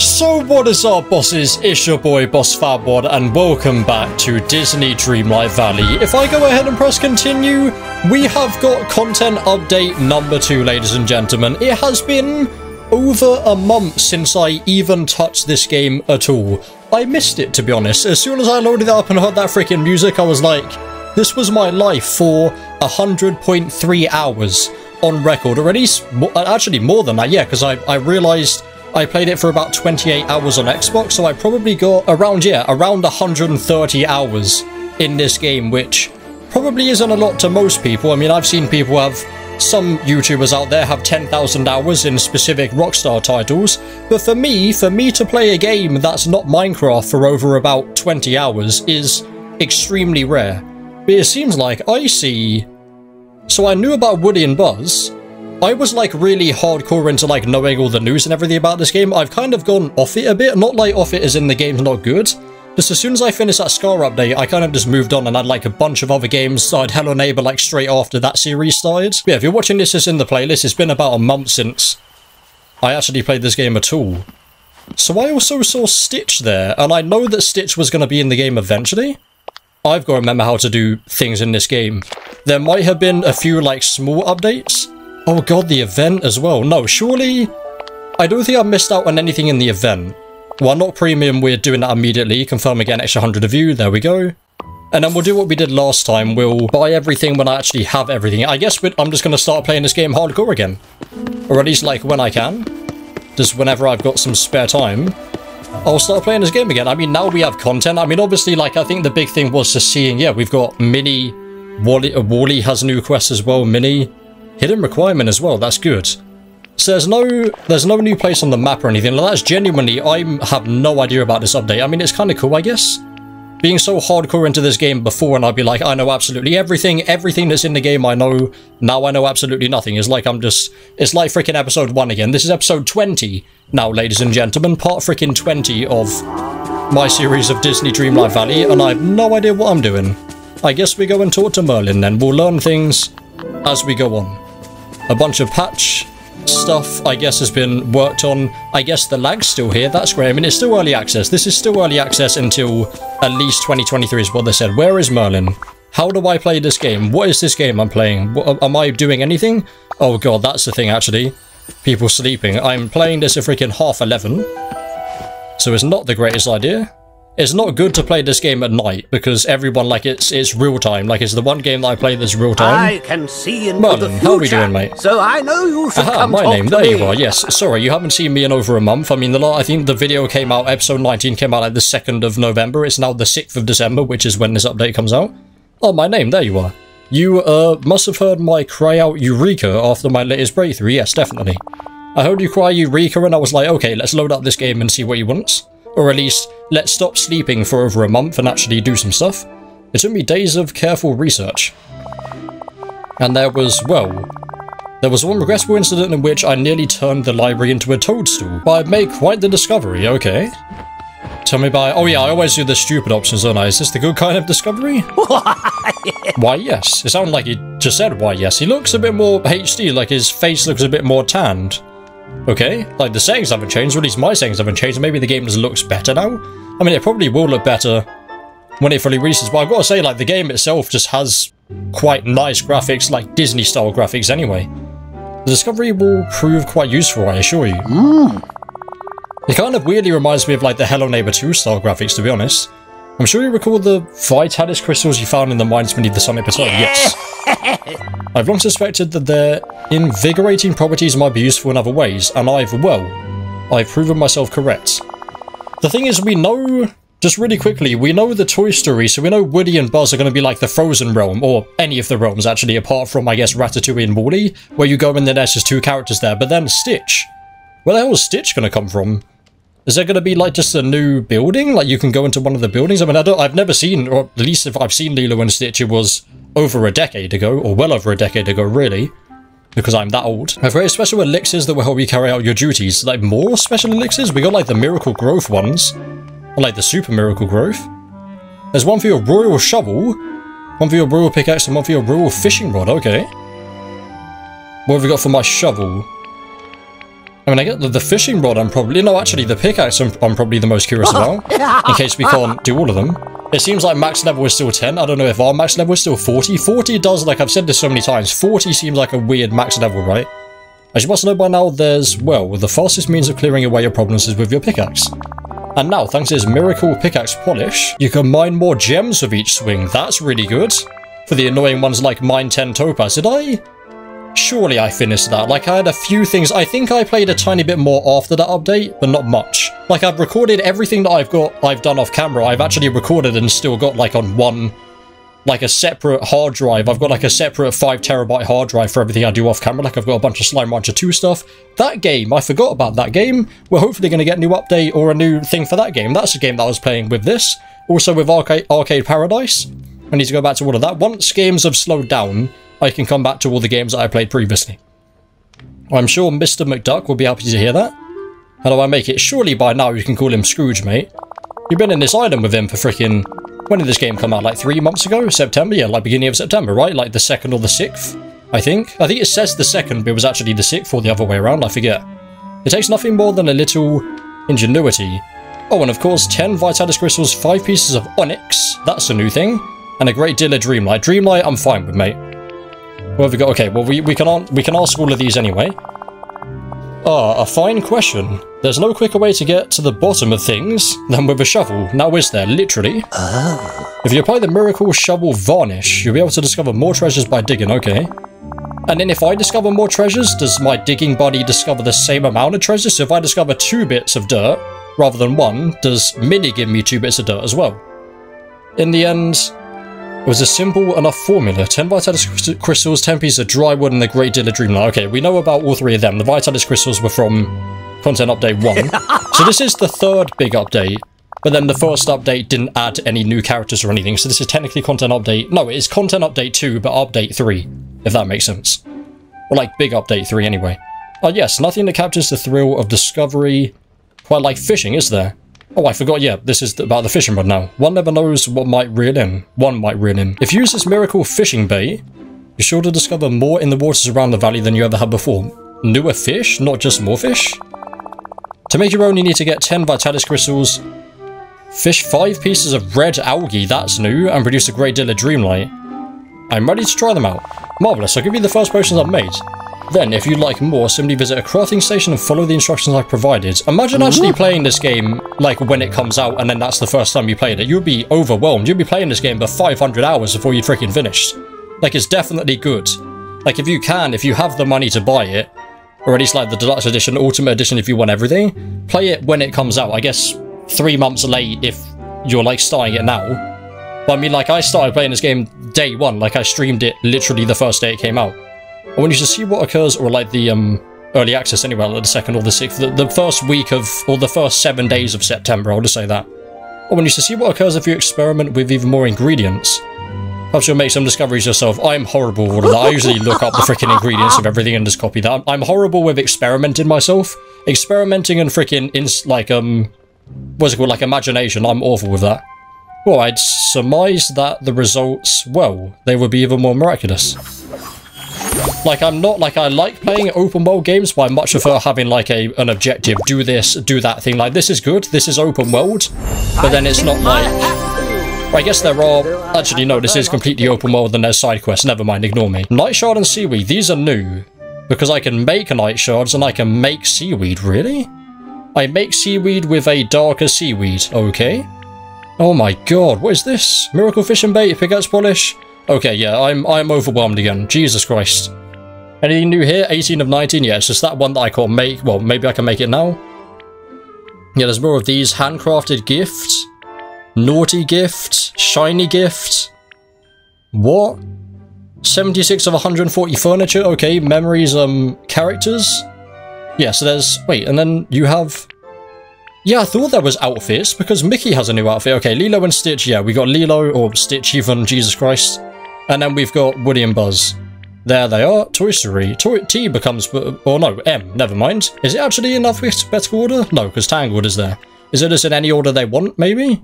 So what is up bosses, it's your boy Boss Fatwod and welcome back to Disney Dreamlight Valley. If I go ahead and press continue, we have got content update number 2 ladies and gentlemen. It has been over a month since I even touched this game at all. I missed it to be honest. As soon as I loaded it up and heard that freaking music I was like, this was my life for 100.3 hours on record, or at least actually more than that, yeah, because I, I realised I played it for about 28 hours on Xbox, so I probably got around, yeah, around 130 hours in this game, which probably isn't a lot to most people. I mean, I've seen people have, some YouTubers out there have 10,000 hours in specific Rockstar titles, but for me, for me to play a game that's not Minecraft for over about 20 hours is extremely rare. But it seems like I see... So I knew about Woody and Buzz, I was like really hardcore into like knowing all the news and everything about this game. I've kind of gone off it a bit, not like off it as in the game's not good. Just as soon as I finished that Scar update, I kind of just moved on and had like a bunch of other games. So I had Hello Neighbor like straight after that series started. But yeah, if you're watching this as in the playlist, it's been about a month since I actually played this game at all. So I also saw Stitch there, and I know that Stitch was going to be in the game eventually. I've got to remember how to do things in this game. There might have been a few like small updates, Oh god, the event as well. No, surely... I don't think I missed out on anything in the event. Well, not premium, we're doing that immediately. Confirm again, extra 100 of you. There we go. And then we'll do what we did last time. We'll buy everything when I actually have everything. I guess I'm just going to start playing this game hardcore again. Or at least, like, when I can. Just whenever I've got some spare time. I'll start playing this game again. I mean, now we have content. I mean, obviously, like, I think the big thing was just seeing, yeah, we've got Mini... WALL-E, uh, WALL-E has new quests as well. Minnie. Hidden requirement as well, that's good. So there's no there's no new place on the map or anything. That's genuinely, I have no idea about this update. I mean, it's kind of cool, I guess. Being so hardcore into this game before and I'd be like, I know absolutely everything, everything that's in the game I know, now I know absolutely nothing. It's like I'm just, it's like freaking episode 1 again. This is episode 20 now, ladies and gentlemen, part freaking 20 of my series of Disney Dreamlight Valley, and I have no idea what I'm doing. I guess we go and talk to Merlin then. We'll learn things as we go on. A bunch of patch stuff, I guess, has been worked on. I guess the lag's still here. That's great. I mean, it's still early access. This is still early access until at least 2023 is what they said. Where is Merlin? How do I play this game? What is this game I'm playing? What, am I doing anything? Oh god, that's the thing, actually. People sleeping. I'm playing this at freaking half 11. So it's not the greatest idea. It's not good to play this game at night because everyone like it's it's real time. Like it's the one game that I play that's real time. I can see into Merlin, the future, how are we doing, mate? So I know you should Aha, come my name. There me. you are. Yes. Sorry, you haven't seen me in over a month. I mean, the lot. I think the video came out. Episode 19 came out like the second of November. It's now the 6th of December, which is when this update comes out. Oh, my name. There you are. You uh must have heard my cry out Eureka after my latest breakthrough. Yes, definitely. I heard you cry Eureka, and I was like, okay, let's load up this game and see what he wants. Or at least, let's stop sleeping for over a month and actually do some stuff. It took me days of careful research. And there was, well, there was one regrettable incident in which I nearly turned the library into a toadstool, but I've made quite the discovery, okay. Tell me about, oh yeah, I always do the stupid options, don't I? Is this the good kind of discovery? Why yes. It sounded like he just said why yes. He looks a bit more HD, like his face looks a bit more tanned. Okay, like the settings haven't changed, or at least my settings haven't changed, maybe the game just looks better now? I mean, it probably will look better when it fully releases, but I've got to say, like, the game itself just has quite nice graphics, like Disney-style graphics anyway. The discovery will prove quite useful, I assure you. Hmm. It kind of weirdly reminds me of, like, the Hello Neighbor 2 style graphics, to be honest. I'm sure you recall the Vitalis crystals you found in the mines beneath the Sonic Baton. Yes. I've long suspected that their invigorating properties might be useful in other ways, and I've, well, I've proven myself correct. The thing is, we know, just really quickly, we know the Toy Story, so we know Woody and Buzz are going to be like the Frozen realm, or any of the realms actually, apart from, I guess, Ratatouille and WALL-E, where you go and then there's just two characters there, but then Stitch. Where the hell is Stitch going to come from? Is there going to be like just a new building? Like you can go into one of the buildings? I mean, I don't, I've never seen, or at least if I've seen Lilo and Stitch, it was over a decade ago, or well over a decade ago, really. Because I'm that old. I've very special elixirs that will help you carry out your duties. Like more special elixirs? We got like the Miracle Growth ones. Or like the Super Miracle Growth. There's one for your Royal Shovel, one for your Royal Pickaxe, and one for your Royal Fishing Rod. Okay. What have we got for my shovel? I mean, I get the, the fishing rod, I'm probably... No, actually, the pickaxe I'm, I'm probably the most curious oh. about. In case we can't do all of them. It seems like max level is still 10. I don't know if our max level is still 40. 40 does, like I've said this so many times, 40 seems like a weird max level, right? As you must know by now, there's, well, the fastest means of clearing away your problems is with your pickaxe. And now, thanks to his miracle pickaxe polish, you can mine more gems with each swing. That's really good. For the annoying ones like mine 10 topaz. Did I? Surely I finished that. Like, I had a few things. I think I played a tiny bit more after that update, but not much. Like, I've recorded everything that I've got, I've done off camera. I've actually recorded and still got, like, on one like a separate hard drive. I've got like a separate 5 terabyte hard drive for everything I do off camera. Like I've got a bunch of Slime Rancher 2 stuff. That game, I forgot about that game. We're hopefully going to get a new update or a new thing for that game. That's a game that I was playing with this. Also with Arcade, Arcade Paradise. I need to go back to all of that. Once games have slowed down, I can come back to all the games that I played previously. I'm sure Mr. McDuck will be happy to hear that. How do I make it? Surely by now you can call him Scrooge, mate. You've been in this island with him for freaking when did this game come out? Like three months ago? September? Yeah, like beginning of September, right? Like the 2nd or the 6th, I think. I think it says the 2nd, but it was actually the 6th or the other way around, I forget. It takes nothing more than a little ingenuity. Oh, and of course, 10 Vitalis Crystals, 5 pieces of Onyx, that's a new thing, and a great deal of Dreamlight. Dreamlight, I'm fine with, mate. What have we got? Okay, well, we, we, can, we can ask all of these anyway. Ah, a fine question. There's no quicker way to get to the bottom of things than with a shovel, now is there, literally? Oh. If you apply the Miracle Shovel Varnish, you'll be able to discover more treasures by digging, okay. And then if I discover more treasures, does my digging buddy discover the same amount of treasures? So if I discover two bits of dirt, rather than one, does Minnie give me two bits of dirt as well? In the end, it was a simple enough formula. 10 Vitalis crystals, 10 pieces of dry wood, and a great deal of dreamlight. Okay, we know about all three of them. The Vitalis crystals were from content update 1. so this is the third big update. But then the first update didn't add any new characters or anything. So this is technically content update... No, it is content update 2, but update 3. If that makes sense. Or like big update 3 anyway. Oh yes, nothing that captures the thrill of discovery. Quite like fishing, is there? Oh, I forgot, yeah, this is about the fishing rod now. One never knows what might reel in. One might reel in. If you use this miracle fishing bait, you're sure to discover more in the waters around the valley than you ever had before. Newer fish, not just more fish? To make your own, you need to get 10 Vitalis crystals, fish 5 pieces of red algae, that's new, and produce a great deal of dreamlight. I'm ready to try them out. Marvellous, I'll give you the first potions I've made. Then, if you'd like more, simply visit a crafting station and follow the instructions I provided. Imagine actually playing this game, like, when it comes out, and then that's the first time you played it. You'd be overwhelmed. You'd be playing this game for 500 hours before you freaking finished. Like, it's definitely good. Like, if you can, if you have the money to buy it, or at least, like, the Deluxe Edition, Ultimate Edition, if you want everything, play it when it comes out. I guess three months late if you're, like, starting it now. But I mean, like, I started playing this game day one. Like, I streamed it literally the first day it came out. I want you to see what occurs, or like the um, early access anyway, like the second or the sixth, the, the first week of, or the first seven days of September, I'll just say that. I want you to see what occurs if you experiment with even more ingredients. Perhaps you'll make some discoveries yourself. I'm horrible with that. I usually look up the freaking ingredients of everything and just copy that. I'm horrible with experimenting myself. Experimenting and freaking, ins like, um, what's it called, like imagination. I'm awful with that. Well, I'd surmise that the results, well, they would be even more miraculous. Like, I'm not, like, I like playing open world games, but I much prefer having, like, a an objective. Do this, do that thing. Like, this is good, this is open world, but then it's not like... I guess there are... Actually, no, this is completely open world and there's side quests. Never mind, ignore me. Night Shard and Seaweed, these are new. Because I can make Night Shards and I can make Seaweed, really? I make Seaweed with a darker Seaweed, okay. Oh my god, what is this? Miracle Fishing Bait, Pickaxe Polish? Okay, yeah, I'm I'm overwhelmed again. Jesus Christ. Anything new here? 18 of 19? Yeah, it's just that one that I can't make. Well, maybe I can make it now. Yeah, there's more of these. Handcrafted gifts. Naughty gift. Shiny gift. What? 76 of 140 furniture. Okay, memories, um, characters. Yeah, so there's... Wait, and then you have... Yeah, I thought there was outfits, because Mickey has a new outfit. Okay, Lilo and Stitch, yeah, we got Lilo, or Stitch even, Jesus Christ. And then we've got Woody and Buzz. There they are. Toy Story. Toy T becomes... Or no, M. Never mind. Is it actually in alphabetical order? No, because Tangled is there. Is it just in any order they want, maybe?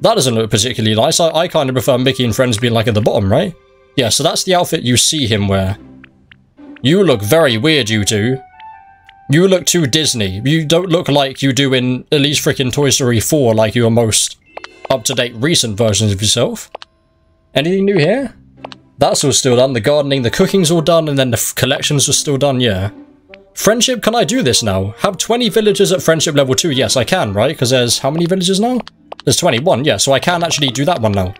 That doesn't look particularly nice. I, I kind of prefer Mickey and Friends being like at the bottom, right? Yeah, so that's the outfit you see him wear. You look very weird, you two. You look too Disney. You don't look like you do in at least freaking Toy Story 4 like your most up-to-date recent versions of yourself. Anything new here? That's all still done. The gardening, the cooking's all done, and then the collections are still done, yeah. Friendship, can I do this now? Have 20 villagers at friendship level 2? Yes, I can, right? Because there's how many villages now? There's 21, yeah, so I can actually do that one now.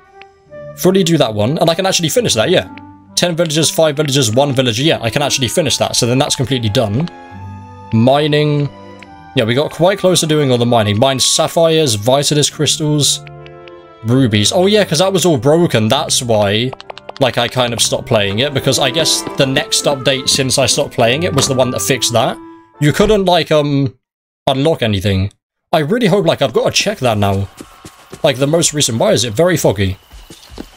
Fully do that one, and I can actually finish that, yeah. 10 villagers, 5 villagers, 1 villager, yeah, I can actually finish that, so then that's completely done. Mining. Yeah, we got quite close to doing all the mining. Mine sapphires, vitalis crystals, rubies. Oh yeah, because that was all broken, that's why like I kind of stopped playing it because I guess the next update since I stopped playing it was the one that fixed that. You couldn't like um unlock anything. I really hope like I've got to check that now. Like the most recent, why is it very foggy?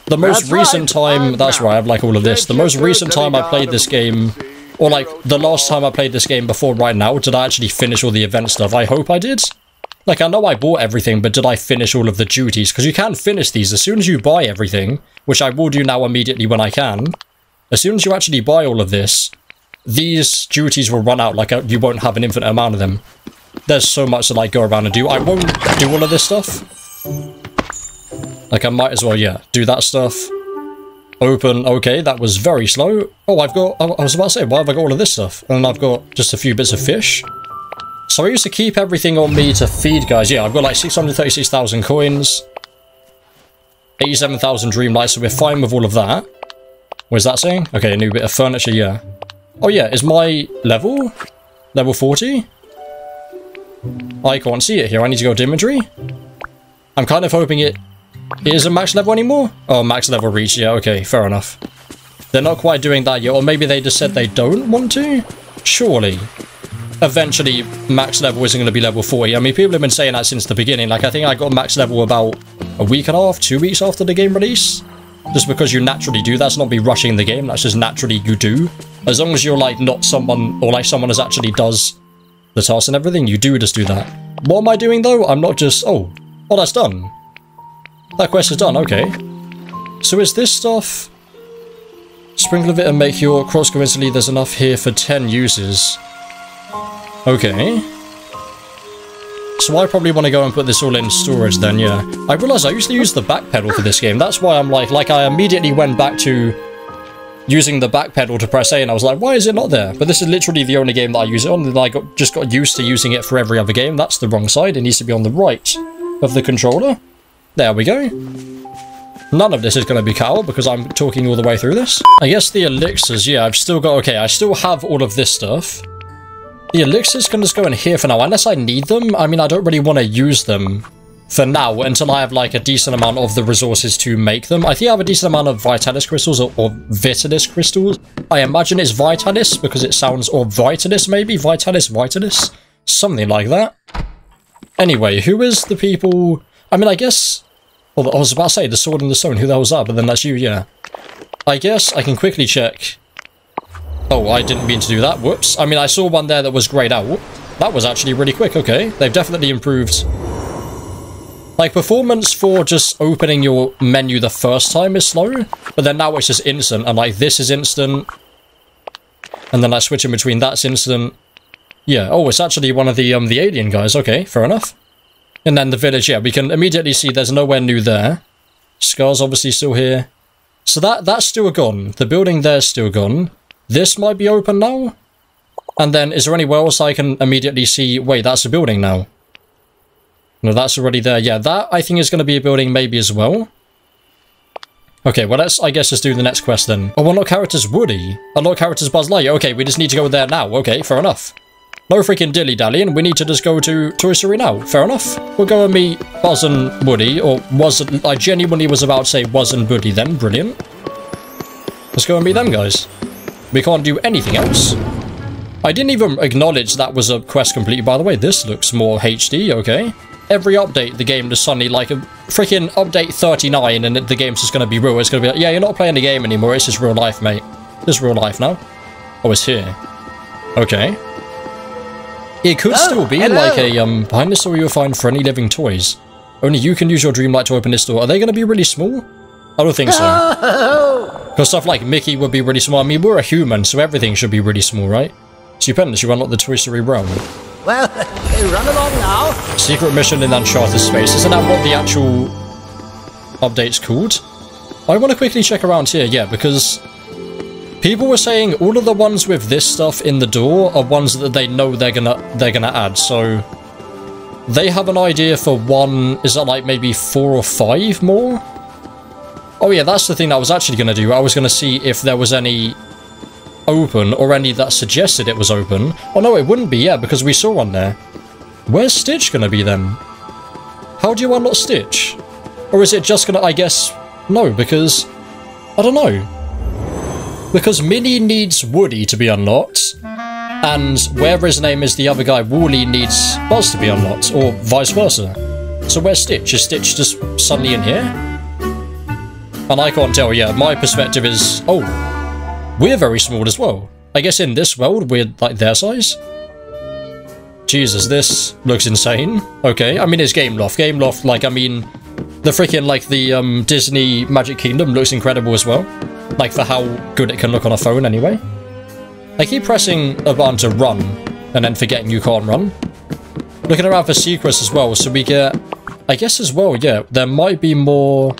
The most That's recent right. time, that's right, I have like all of this. The most recent time I played this game, or like the last time I played this game before right now, did I actually finish all the event stuff? I hope I did. Like, I know I bought everything, but did I finish all of the duties? Because you can finish these as soon as you buy everything, which I will do now immediately when I can. As soon as you actually buy all of this, these duties will run out, like, uh, you won't have an infinite amount of them. There's so much to, like, go around and do. I won't do all of this stuff. Like, I might as well, yeah, do that stuff. Open, okay, that was very slow. Oh, I've got, I was about to say, why have I got all of this stuff? And I've got just a few bits of fish. So I used to keep everything on me to feed guys. Yeah, I've got like 636,000 coins. 87,000 dream lights, so we're fine with all of that. What is that saying? Okay, a new bit of furniture, yeah. Oh yeah, is my level? Level 40? I can't see it here. I need to go to inventory. I'm kind of hoping it is a max level anymore. Oh, max level reach. Yeah, okay, fair enough. They're not quite doing that yet, or maybe they just said they don't want to? Surely eventually max level isn't going to be level 40. I mean, people have been saying that since the beginning. Like, I think I got max level about a week and a half, two weeks after the game release. Just because you naturally do. That's not be rushing the game. That's just naturally you do. As long as you're, like, not someone, or, like, someone as actually does the task and everything, you do just do that. What am I doing, though? I'm not just... Oh. Oh, that's done. That quest is done. Okay. So is this stuff... Sprinkle of it and make your cross go instantly. There's enough here for 10 uses. Okay. So I probably want to go and put this all in storage then, yeah. I realise I used to use the back pedal for this game. That's why I'm like, like I immediately went back to using the back pedal to press A and I was like, why is it not there? But this is literally the only game that I use it on and I got, just got used to using it for every other game. That's the wrong side. It needs to be on the right of the controller. There we go. None of this is going to be cow because I'm talking all the way through this. I guess the elixirs, yeah, I've still got, okay, I still have all of this stuff. The elixirs can just go in here for now, unless I need them. I mean, I don't really want to use them for now until I have like a decent amount of the resources to make them. I think I have a decent amount of Vitalis crystals or, or Vitalis crystals. I imagine it's Vitalis because it sounds, or Vitalis maybe? Vitalis, Vitalis? Something like that. Anyway, who is the people... I mean, I guess... Well, I was about to say the sword and the stone, who the hell's that? But then that's you, yeah. I guess I can quickly check Oh, I didn't mean to do that. Whoops. I mean, I saw one there that was grayed out. That was actually really quick. Okay. They've definitely improved. Like, performance for just opening your menu the first time is slow, but then now it's just instant, and like, this is instant. And then I switch in between that's instant. Yeah, oh, it's actually one of the, um, the alien guys. Okay, fair enough. And then the village, yeah, we can immediately see there's nowhere new there. Scar's obviously still here. So that that's still gone. The building there's still gone. This might be open now. And then, is there anywhere else I can immediately see? Wait, that's a building now. No, that's already there. Yeah, that I think is going to be a building maybe as well. Okay, well let's, I guess, just do the next quest then. Oh, unlock characters Woody. Unlock characters Buzz Lightyear. Okay, we just need to go there now. Okay, fair enough. No freaking dilly-dallying. We need to just go to Toy Story now. Fair enough. We'll go and meet Buzz and Woody. Or was it... I genuinely was about to say Buzz and Woody then. Brilliant. Let's go and meet them guys. We can't do anything else. I didn't even acknowledge that was a quest completed, by the way. This looks more HD, okay. Every update, the game just suddenly, like, a freaking update 39, and the game's just going to be real. It's going to be like, yeah, you're not playing the game anymore. It's just real life, mate. It's real life now. Oh, it's here. Okay. It could oh, still be hello. like a, um, behind this door you'll find friendly living toys. Only you can use your dreamlight to open this door. Are they going to be really small? I don't think so. Because stuff like Mickey would be really small. I mean, we're a human, so everything should be really small, right? Stupendous, you unlocked the Toy Story realm. Well, run along now. Secret mission in Uncharted Space. Isn't that what the actual update's called? I want to quickly check around here, yeah, because people were saying all of the ones with this stuff in the door are ones that they know they're gonna they're gonna add. So they have an idea for one. Is that like maybe four or five more? Oh yeah, that's the thing I was actually gonna do. I was gonna see if there was any open or any that suggested it was open. Oh no, it wouldn't be, yeah, because we saw one there. Where's Stitch gonna be then? How do you unlock Stitch? Or is it just gonna, I guess, no, because, I don't know. Because Minnie needs Woody to be unlocked, and wherever his name is, the other guy, WALL-E, needs Buzz to be unlocked, or vice versa. So where's Stitch? Is Stitch just suddenly in here? And I can't tell, yeah, my perspective is, oh, we're very small as well. I guess in this world, we're like their size. Jesus, this looks insane. Okay, I mean, it's Game Loft. Gameloft. Gameloft, like, I mean, the freaking, like, the um, Disney Magic Kingdom looks incredible as well. Like, for how good it can look on a phone anyway. I keep pressing a button to run, and then forgetting you can't run. Looking around for secrets as well, so we get... I guess as well, yeah, there might be more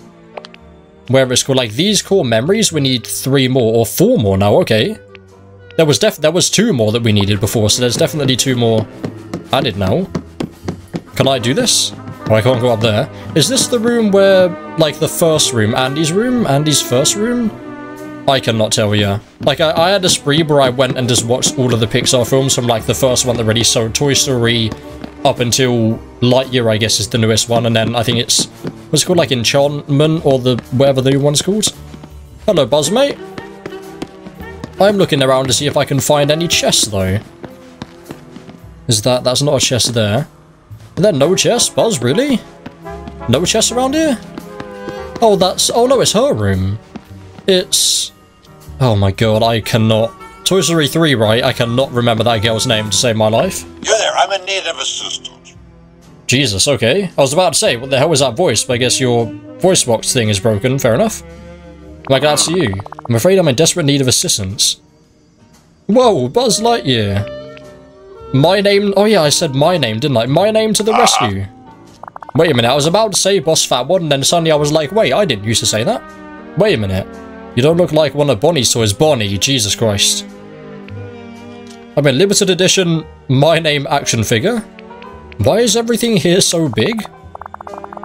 where it's called like these core memories we need three more or four more now okay. There was def there was two more that we needed before so there's definitely two more added now. Can I do this? Oh I can't go up there. Is this the room where like the first room Andy's room Andy's first room? I cannot tell you like I, I had a spree where I went and just watched all of the Pixar films from like the first one that released so Toy Story up until Lightyear I guess is the newest one and then I think it's What's it called? Like Enchantment or the whatever the new one's called? Hello, Buzz, mate. I'm looking around to see if I can find any chests, though. Is that... That's not a chest there. Are there no chests? Buzz, really? No chests around here? Oh, that's... Oh, no, it's her room. It's... Oh, my God, I cannot... Toy Story 3, right? I cannot remember that girl's name to save my life. You're there, I'm in need of assistance. Jesus, okay. I was about to say, what the hell was that voice? But I guess your voice box thing is broken. Fair enough. Like that's you. I'm afraid I'm in desperate need of assistance. Whoa, Buzz Lightyear. My name... Oh yeah, I said my name, didn't I? My name to the rescue. Wait a minute, I was about to say Boss Fat One, and then suddenly I was like, wait, I didn't used to say that. Wait a minute. You don't look like one of Bonnie's toys, Bonnie, Jesus Christ. I mean, limited edition, my name action figure. Why is everything here so big?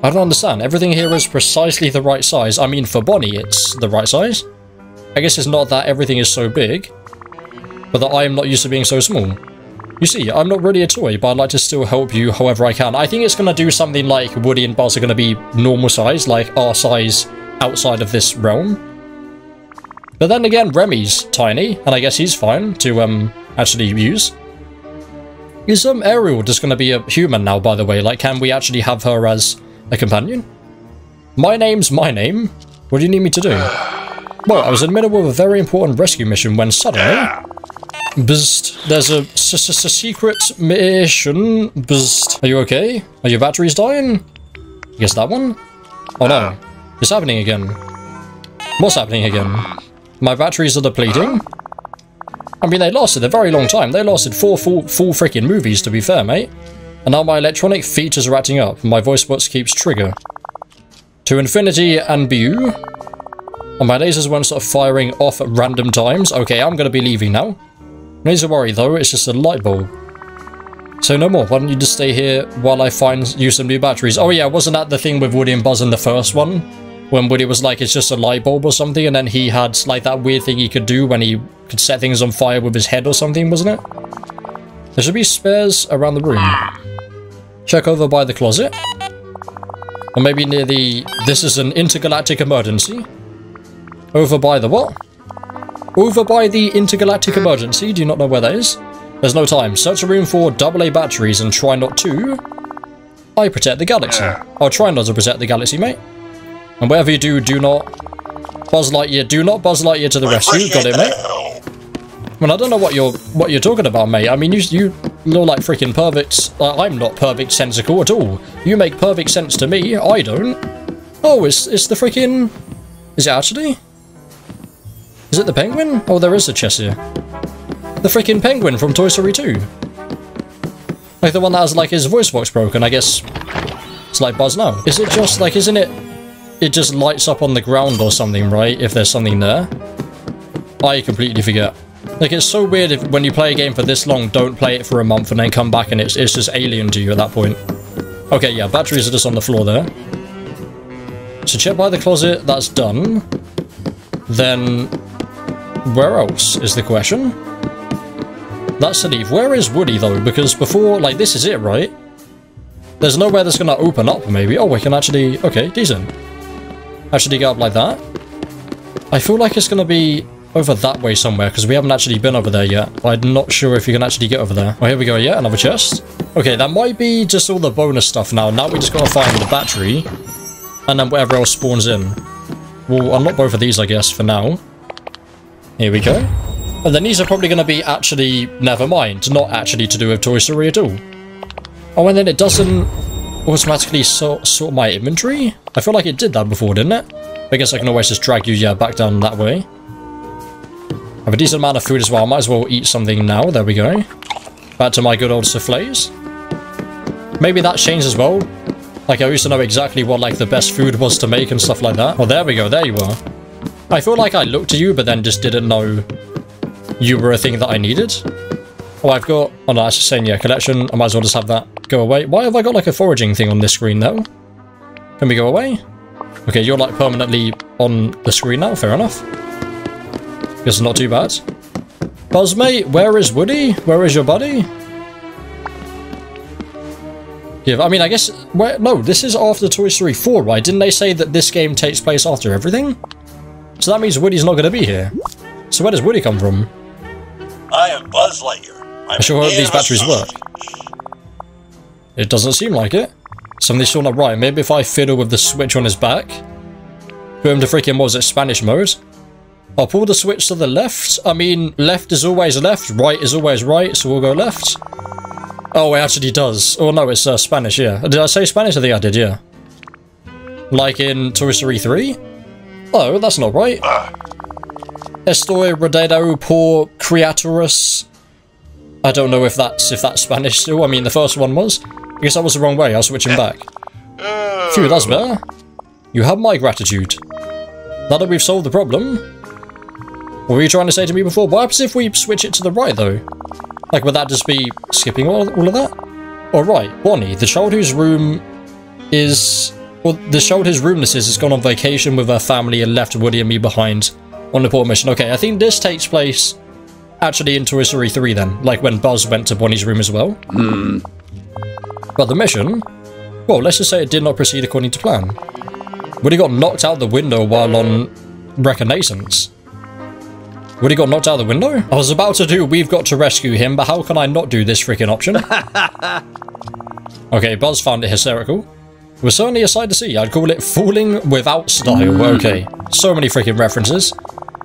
I don't understand. Everything here is precisely the right size. I mean, for Bonnie, it's the right size. I guess it's not that everything is so big, but that I am not used to being so small. You see, I'm not really a toy, but I'd like to still help you however I can. I think it's going to do something like Woody and Buzz are going to be normal size, like our size outside of this realm. But then again, Remy's tiny, and I guess he's fine to um actually use. Is um Ariel just going to be a human now, by the way? Like, can we actually have her as a companion? My name's my name. What do you need me to do? Well, I was in the middle of a very important rescue mission when suddenly... Bzzzt. There's a secret mission. Bzzzt. Are you okay? Are your batteries dying? I guess that one? Oh no. It's happening again. What's happening again? My batteries are depleting? I mean, they lasted a very long time. They lasted four full, full freaking movies, to be fair, mate. And now my electronic features are acting up. My voice box keeps trigger. To infinity and beau. And my lasers won't start firing off at random times. Okay, I'm going to be leaving now. No need to worry, though. It's just a light bulb. So no more. Why don't you just stay here while I find you some new batteries? Oh yeah, wasn't that the thing with Woody and Buzz in the first one? When Woody was like, it's just a light bulb or something, and then he had like that weird thing he could do when he could set things on fire with his head or something, wasn't it? There should be spares around the room. Check over by the closet. Or maybe near the... This is an intergalactic emergency. Over by the what? Over by the intergalactic emergency. Do you not know where that is? There's no time. Search a room for AA batteries and try not to... I protect the galaxy. I'll try not to protect the galaxy, mate. And whatever you do, do not Buzz Lightyear. Do not Buzz Lightyear to the rescue. Got it, mate. I mean, I don't know what you're what you're talking about, mate. I mean, you you look like freaking perfect. Uh, I'm not perfect sensical at all. You make perfect sense to me. I don't. Oh, it's it's the freaking. Is it actually? Is it the penguin? Oh, there is a chest here. The freaking penguin from Toy Story 2. Like the one that has like his voice box broken, I guess. It's like Buzz now. Is it just like, isn't it? It just lights up on the ground or something, right? If there's something there. I completely forget. Like, it's so weird if when you play a game for this long, don't play it for a month and then come back and it's, it's just alien to you at that point. Okay, yeah, batteries are just on the floor there. So check by the closet, that's done. Then, where else is the question? That's the leave. Where is Woody though? Because before, like, this is it, right? There's nowhere that's gonna open up, maybe. Oh, we can actually, okay, decent. Actually get up like that. I feel like it's gonna be over that way somewhere because we haven't actually been over there yet. I'm not sure if you can actually get over there. Oh, here we go. Yeah, another chest. Okay, that might be just all the bonus stuff now. Now we just gotta find the battery and then whatever else spawns in. We'll unlock both of these, I guess, for now. Here we go. And then these are probably going to be actually, never mind, not actually to do with Toy Story at all. Oh, and then it doesn't automatically sort, sort my inventory? I feel like it did that before, didn't it? I guess I can always just drag you, yeah, back down that way. I have a decent amount of food as well. Might as well eat something now. There we go. Back to my good old souffles. Maybe that changed as well. Like, I used to know exactly what, like, the best food was to make and stuff like that. Oh, there we go. There you are. I feel like I looked at you, but then just didn't know you were a thing that I needed. Oh, I've got... Oh, no, that's just saying, yeah, collection. I might as well just have that go away. Why have I got, like, a foraging thing on this screen, though? Can we go away? Okay, you're, like, permanently on the screen now. Fair enough. Guess not too bad. Buzz, mate, where is Woody? Where is your buddy? Yeah, I mean, I guess... Where, no, this is after Toy Story 4, right? Didn't they say that this game takes place after everything? So that means Woody's not going to be here. So where does Woody come from? I am Buzz Lightyear. I'm I sure hope these batteries work. It doesn't seem like it. Something's still not right. Maybe if I fiddle with the switch on his back. Him to freaking, was it, Spanish mode? I'll pull the switch to the left. I mean, left is always left, right is always right, so we'll go left. Oh, it actually does. Oh no, it's uh, Spanish, yeah. Did I say Spanish? I think I did, yeah. Like in Toy Story 3? Oh, that's not right. Estoy rodeado por criaturas. I don't know if that's if that's Spanish still. I mean, the first one was. I guess that was the wrong way. I'll switch him back. Phew, that's better. You have my gratitude. Now that we've solved the problem. What were you trying to say to me before? What happens if we switch it to the right, though? Like, would that just be skipping all, all of that? All right, Bonnie, the child whose room is... Well, the child whose room this is has gone on vacation with her family and left Woody and me behind on the port mission. Okay, I think this takes place actually in Toy Story 3 then, like when Buzz went to Bonnie's room as well. Hmm. But the mission, well, let's just say it did not proceed according to plan. Woody got knocked out the window while on reconnaissance. Woody got knocked out the window? I was about to do We've Got to Rescue Him, but how can I not do this freaking option? okay, Buzz found it hysterical. It was certainly a sight to see. I'd call it fooling without style. Okay, so many freaking references.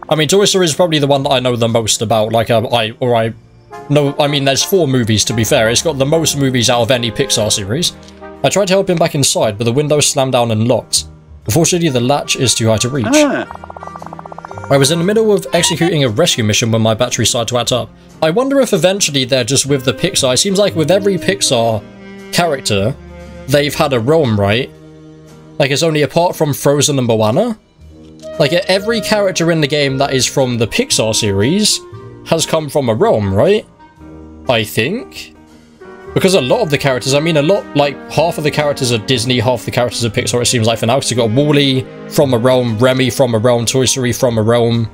I mean, Toy Story is probably the one that I know the most about. Like, uh, I or I no, I mean, there's four movies to be fair. It's got the most movies out of any Pixar series. I tried to help him back inside, but the window slammed down and locked. Unfortunately, the latch is too high to reach. Ah. I was in the middle of executing a rescue mission when my battery started to act up. I wonder if eventually they're just with the Pixar. It seems like with every Pixar character, they've had a realm, right? Like, it's only apart from Frozen and Moana. Like, every character in the game that is from the Pixar series has come from a realm, right? I think. Because a lot of the characters, I mean, a lot, like, half of the characters are Disney, half the characters are Pixar, it seems like for now. Because you've got WALL-E from a realm, Remy from a realm, Toy Story from a realm.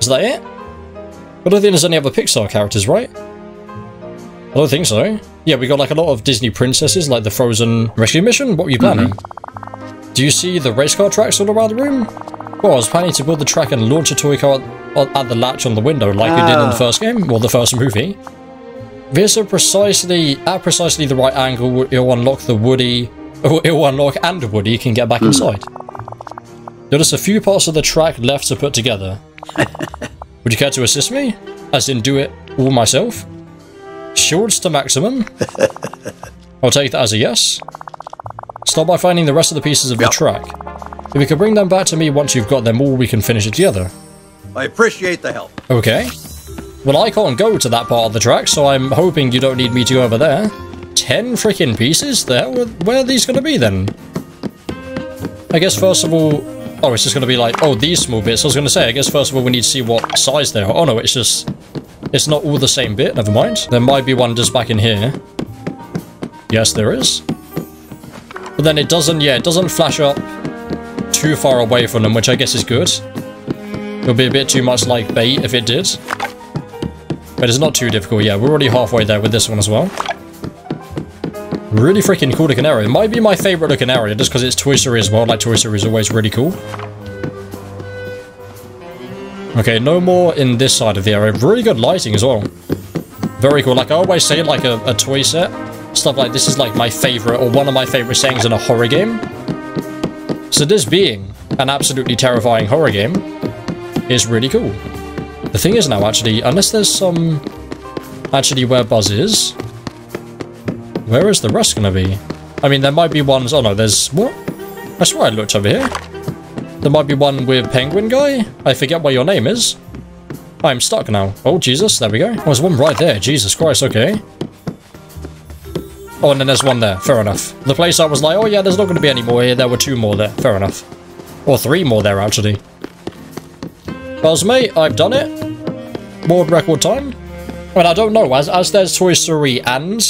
Is that it? I don't think there's any other Pixar characters, right? I don't think so. Yeah, we got like a lot of Disney princesses, like the Frozen Rescue Mission. What were you planning? Mm -hmm. Do you see the race car tracks all around the room? Well, I was planning to build the track and launch a toy car at the latch on the window like we did in the ah. first game, or the first movie. This are precisely, at precisely the right angle, it'll unlock the Woody, it'll unlock and Woody can get back inside. Notice a few parts of the track left to put together. Would you care to assist me? As in do it all myself? Shields to maximum? I'll take that as a yes. Start by finding the rest of the pieces of yep. the track. If you can bring them back to me once you've got them all, we can finish it together. I appreciate the help. Okay. Well, I can't go to that part of the track, so I'm hoping you don't need me to go over there. Ten freaking pieces? There? Where are these going to be then? I guess first of all... Oh, it's just going to be like... Oh, these small bits. I was going to say, I guess first of all we need to see what size they are. Oh no, it's just... It's not all the same bit. Never mind. There might be one just back in here. Yes, there is. But then it doesn't... Yeah, it doesn't flash up too far away from them, which I guess is good. It would be a bit too much like bait if it did. But it's not too difficult. Yeah, we're already halfway there with this one as well. Really freaking cool looking area. It might be my favorite looking area just because it's Toy Story as well. Like Toy Story is always really cool. Okay, no more in this side of the area. Really good lighting as well. Very cool. Like I always say, like a, a toy set, stuff like this is like my favorite or one of my favorite settings in a horror game. So this being an absolutely terrifying horror game is really cool. The thing is now, actually, unless there's some... Actually, where Buzz is... Where is the rest gonna be? I mean, there might be ones... Oh, no, there's... What? I swear I looked over here. There might be one with Penguin Guy. I forget what your name is. I'm stuck now. Oh, Jesus, there we go. Oh, there's one right there. Jesus Christ, okay. Oh, and then there's one there. Fair enough. The place I was like, oh yeah, there's not going to be any more here. There were two more there. Fair enough. Or three more there, actually. Buzz, mate, I've done it. World record time. Well, I don't know. As, as there's Toy Story and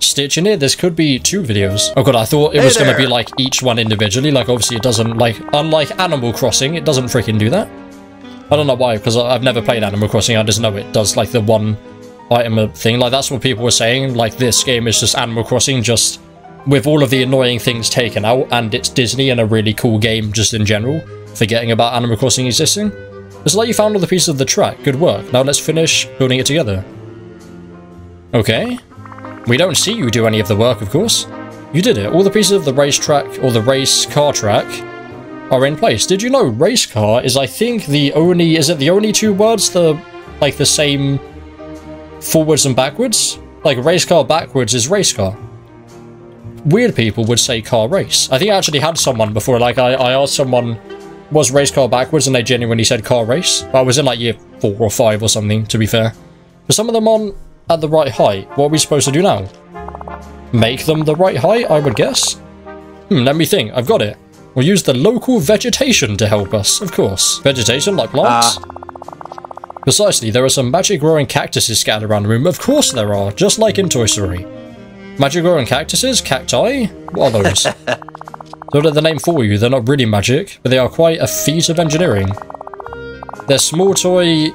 Stitch in it, this could be two videos. Oh god, I thought it Hey was going to be like each one individually. Like, obviously it doesn't, like, unlike Animal Crossing, it doesn't freaking do that. I don't know why, because I've never played Animal Crossing. I just know it does, like, the one item thing. Like, that's what people were saying. Like, this game is just Animal Crossing, just with all of the annoying things taken out, and it's Disney and a really cool game just in general, forgetting about Animal Crossing existing. It's like you found all the pieces of the track. Good work. Now let's finish building it together. Okay. We don't see you do any of the work, of course. You did it. All the pieces of the racetrack, or the race car track, are in place. Did you know race car is, I think, the only... Is it the only two words the like, the same forwards and backwards? Like, race car backwards is race car. Weird people would say car race. I think I actually had someone before, like, I, I asked someone, was race car backwards, and they genuinely said car race. I was in, like, year four or five or something, to be fair. But some of them aren't at the right height. What are we supposed to do now? Make them the right height, I would guess? Hmm, let me think. I've got it. We'll use the local vegetation to help us, of course. Vegetation, like plants? Precisely, there are some magic growing cactuses scattered around the room. Of course there are, just like in Toy Story. Magic growing cactuses? Cacti? What are those? Don't let the name fool you, they're not really magic, but they are quite a feat of engineering. They're small toy...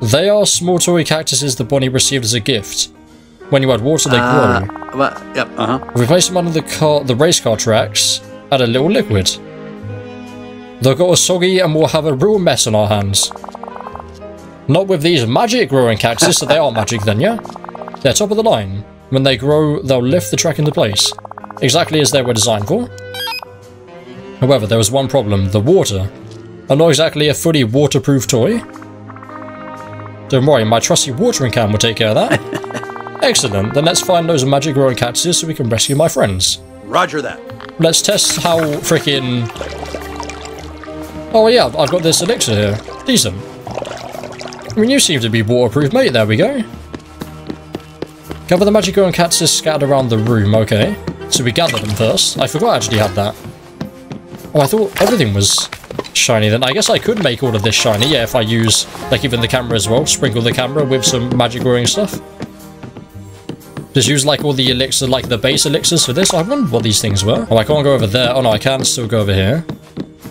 They are small toy cactuses the Bonnie received as a gift. When you add water, they Uh, grow. well, yep, uh-huh. If we place them under the car, the race car tracks, add a little liquid. They'll go soggy and we'll have a real mess on our hands. Not with these magic growing cactuses, so they are magic then, yeah? They're top of the line. When they grow, they'll lift the track into place. Exactly as they were designed for. However, there was one problem, the water. I'm not exactly a fully waterproof toy. Don't worry, my trusty watering can will take care of that. Excellent, then let's find those magic growing cactuses so we can rescue my friends. Roger that. Let's test how freaking. Oh yeah, I've got this elixir here. Decent. I mean, you seem to be waterproof, mate. There we go. Gather the magic growing cactuses scattered around the room. Okay. So we gather them first. I forgot I actually had that. Oh, I thought everything was shiny then. I guess I could make all of this shiny, yeah, if I use, like, even the camera as well. Sprinkle the camera with some magic growing stuff. Just use like all the elixir, like the base elixirs for this. I wonder what these things were. Oh, I can't go over there. Oh no, I can still go over here.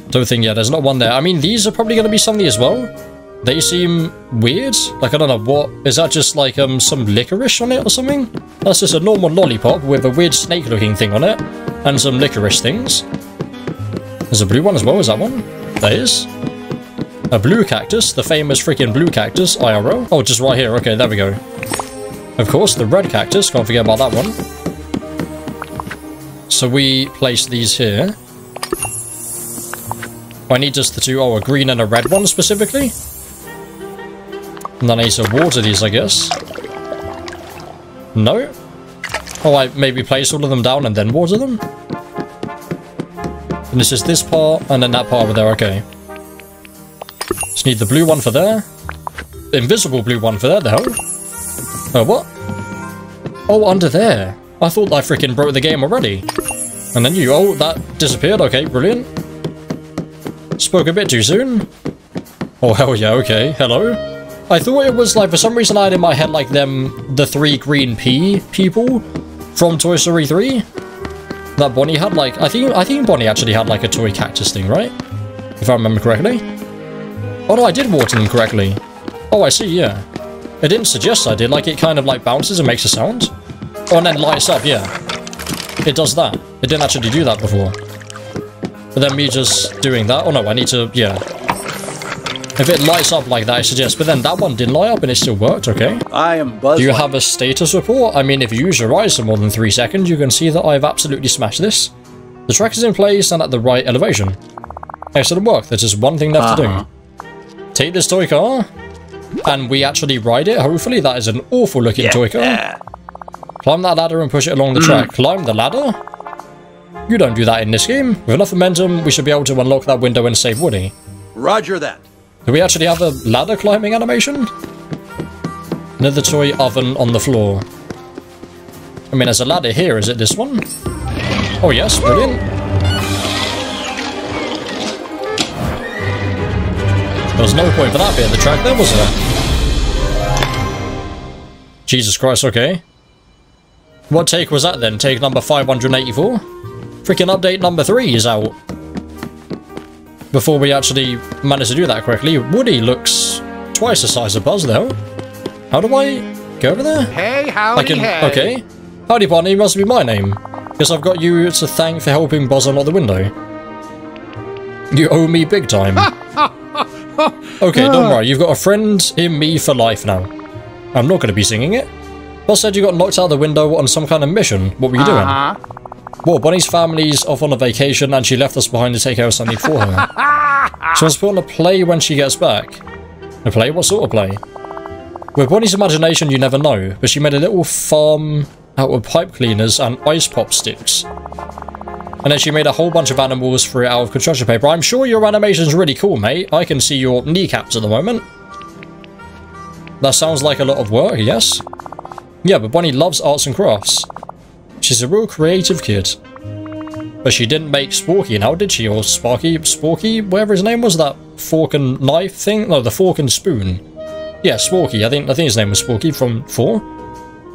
Don't think, yeah, there's not one there. I mean, these are probably going to be something as well. They seem weird. Like, I don't know, what... Is that just like um some licorice on it or something? That's just a normal lollipop with a weird snake-looking thing on it. And some licorice things. There's a blue one as well, is that one? There is. A blue cactus, the famous freaking blue cactus, IRL. Oh, just right here. Okay, there we go. Of course, the red cactus, can't forget about that one. So we place these here. I need just the two, oh, a green and a red one specifically. And then I need to water these, I guess. No? Oh, I maybe place all of them down and then water them? And this is this part, and then that part over there, okay. Just need the blue one for there. invisible blue one for there, the hell? Oh, what? Oh, under there. I thought I freaking broke the game already. And then you, oh, that disappeared. Okay, brilliant. Spoke a bit too soon. Oh, hell yeah, okay. Hello? I thought it was like, for some reason I had in my head like them, the three green pea people from Toy Story 3. That Bonnie had like, I think, I think Bonnie actually had like a toy cactus thing, right? If I remember correctly. Oh no, I did water them correctly. Oh, I see, yeah. It didn't suggest I did, like it kind of like bounces and makes a sound. Oh, and then lights up, yeah. It does that. It didn't actually do that before. But then me just doing that, oh no, I need to, yeah. If it lights up like that, I suggest, but then that one didn't light up and it still worked, okay? I am Buzz. Do you have a status report? I mean, if you use your eyes for more than three seconds, you can see that I've absolutely smashed this. The track is in place and at the right elevation. Excellent work, there's just one thing left uh -huh. to do. Uh-huh. Take this toy car, and we actually ride it, hopefully. That is an awful looking yeah. toy car. Climb that ladder and push it along the mm. track. Climb the ladder? You don't do that in this game. With enough momentum, we should be able to unlock that window and save Woody. Roger that. Do we actually have a ladder climbing animation? Another toy oven on the floor. I mean, there's a ladder here. Is it this one? Oh, yes. Brilliant. There was no point for that of the track there, was there? Jesus Christ, okay. What take was that then? Take number 584? Freaking update number 3 is out before we actually manage to do that correctly. Woody looks twice the size of Buzz, though. How do I go over there? Hey, howdy, I can, hey. Okay. Howdy, Bonnie must be my name. Because I've got you to thank for helping Buzz unlock the window. You owe me big time. okay, don't worry. You've got a friend in me for life now. I'm not going to be singing it. Buzz said you got knocked out of the window on some kind of mission. What were you doing? Uh -huh. Well, Bonnie's family's off on a vacation and she left us behind to take care of something for her. she wants to put on a play when she gets back. A play? What sort of play? With Bonnie's imagination, you never know, but she made a little farm out of pipe cleaners and ice pop sticks. And then she made a whole bunch of animals for it out of construction paper. I'm sure your animation's really cool, mate. I can see your kneecaps at the moment. That sounds like a lot of work, yes? Yeah, but Bonnie loves arts and crafts. She's a real creative kid. But she didn't make Sporky now, did she? Or Sparky? Sporky? Whatever his name was, that fork and knife thing? No, the fork and spoon. Yeah, Sporky. I think I think his name was Sporky from 4.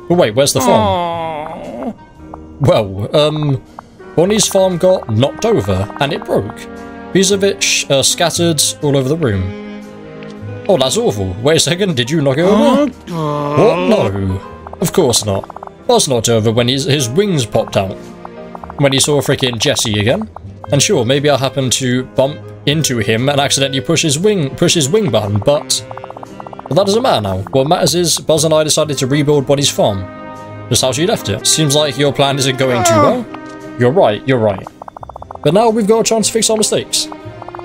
But wait, where's the farm? Aww. Well, um, Bonnie's farm got knocked over, and it broke. Pieces of it uh, scattered all over the room. Oh, that's awful. Wait a second, did you knock it over? what? No. Of course not was not over when his, his wings popped out. When he saw freaking Jesse again. And sure, maybe I happened to bump into him and accidentally push his wing push his wing button, but well, that doesn't matter now. What matters is Buzz and I decided to rebuild Bonnie's farm. Just how she left it. Seems like your plan isn't going too well. You're right, you're right. But now we've got a chance to fix our mistakes.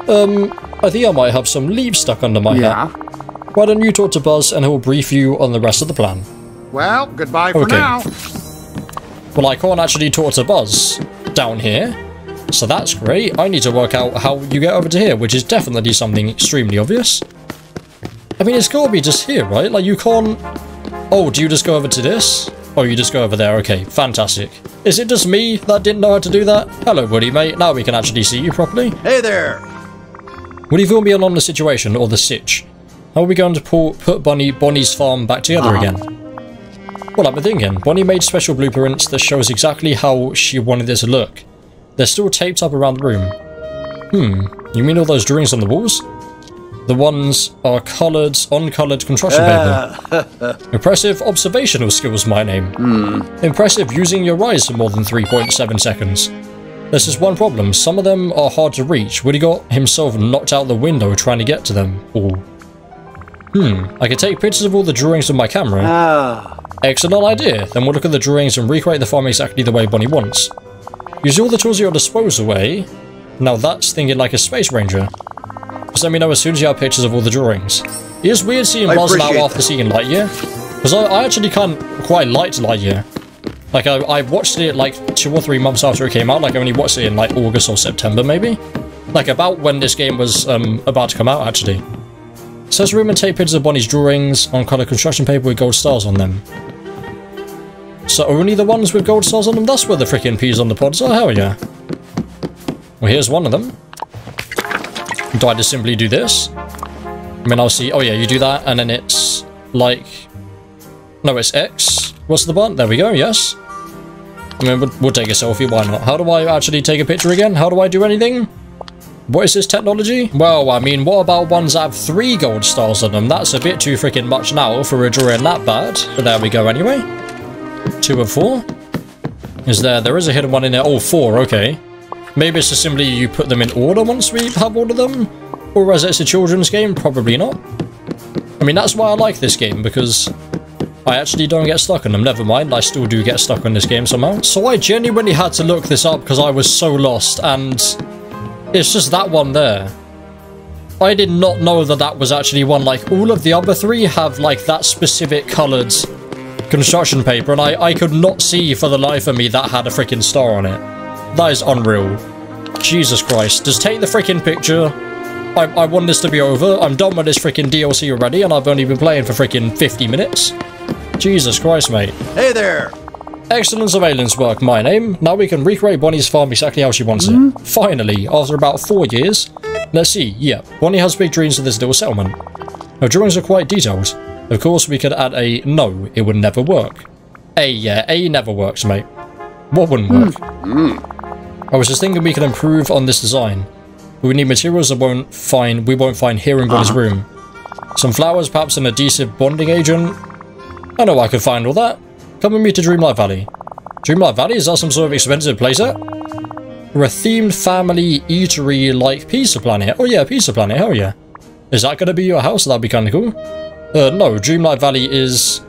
Um, I think I might have some leaves stuck under my yeah. hat. Why don't you talk to Buzz and he'll brief you on the rest of the plan. Well, goodbye for okay. now. Well, I can't actually talk to Buzz down here. So that's great. I need to work out how you get over to here, which is definitely something extremely obvious. I mean, it's gotta be just here, right? Like, you can't... Oh, do you just go over to this? Oh, you just go over there. Okay, fantastic. Is it just me that didn't know how to do that? Hello, Woody, mate. Now we can actually see you properly. Hey there! Would you fill me in on the situation, or the sitch? How are we going to pull, put Bonnie, Bonnie's farm back together uh -huh. again? Well, I've been thinking, Bonnie made special blueprints that shows exactly how she wanted it to look. They're still taped up around the room. Hmm, you mean all those drawings on the walls? The ones are coloured, uncoloured construction paper. Impressive observational skills, my name. Hmm. Impressive using your eyes for more than 3.7 seconds. There's just one problem, some of them are hard to reach. Woody got himself knocked out the window trying to get to them all. Hmm, I could take pictures of all the drawings with my camera. Ah. Excellent idea. Then we'll look at the drawings and recreate the farm exactly the way Bonnie wants. Use all the tools at your disposal, eh? Now that's thinking like a space ranger. Just let me know as soon as you have pictures of all the drawings. It is weird seeing Buzz now after seeing Lightyear. Because I, I, actually kind quite liked Lightyear. Like, I, I watched it like two or three months after it came out. Like, I only watched it in like August or September, maybe. Like, about when this game was um, about to come out, actually. Says room and take pictures of Bonnie's drawings on colour construction paper with gold stars on them. So only the ones with gold stars on them? That's where the freaking peas on the pods are, hell yeah. Well, here's one of them. Do I just simply do this? I mean, I'll see. Oh yeah, you do that, and then it's like... No, it's X. What's the button? There we go, yes. I mean, we'll, we'll take a selfie, why not? How do I actually take a picture again? How do I do anything? What is this technology? Well, I mean, what about ones that have three gold stars on them? That's a bit too freaking much now for a drawing that bad. But there we go anyway. Two of four. Is there? There is a hidden one in there. Oh, four, okay. Maybe it's just simply you put them in order once we have all of them? Or as it's a children's game? Probably not. I mean, that's why I like this game, because I actually don't get stuck on them. Never mind, I still do get stuck on this game somehow. So I genuinely had to look this up because I was so lost, and it's just that one there. I did not know that that was actually one. Like, all of the other three have, like, that specific coloured construction paper, and I, I could not see for the life of me that had a freaking star on it. That is unreal. Jesus Christ. Just take the freaking picture. I, I want this to be over. I'm done with this freaking DLC already, and I've only been playing for freaking 50 minutes. Jesus Christ, mate. Hey there! Excellent surveillance work, my name. Now we can recreate Bonnie's farm exactly how she wants mm -hmm. it. Finally, after about four years. Let's see, yeah, Bonnie has big dreams for this little settlement. Her drawings are quite detailed. Of course, we could add a no, it would never work. A, yeah, A never works, mate. What wouldn't work? Mm. I was just thinking we could improve on this design. We need materials that won't find we won't find here in Bonnie's uh -huh. room. Some flowers, perhaps an adhesive bonding agent. I know I could find all that. Come with me to Dreamlight Valley. Dreamlight Valley? Is that some sort of expensive playset? We're a themed family eatery like Pizza Planet. Oh yeah, Pizza Planet, hell yeah. Is that going to be your house? That'd be kind of cool. Uh, no, Dreamlight Valley is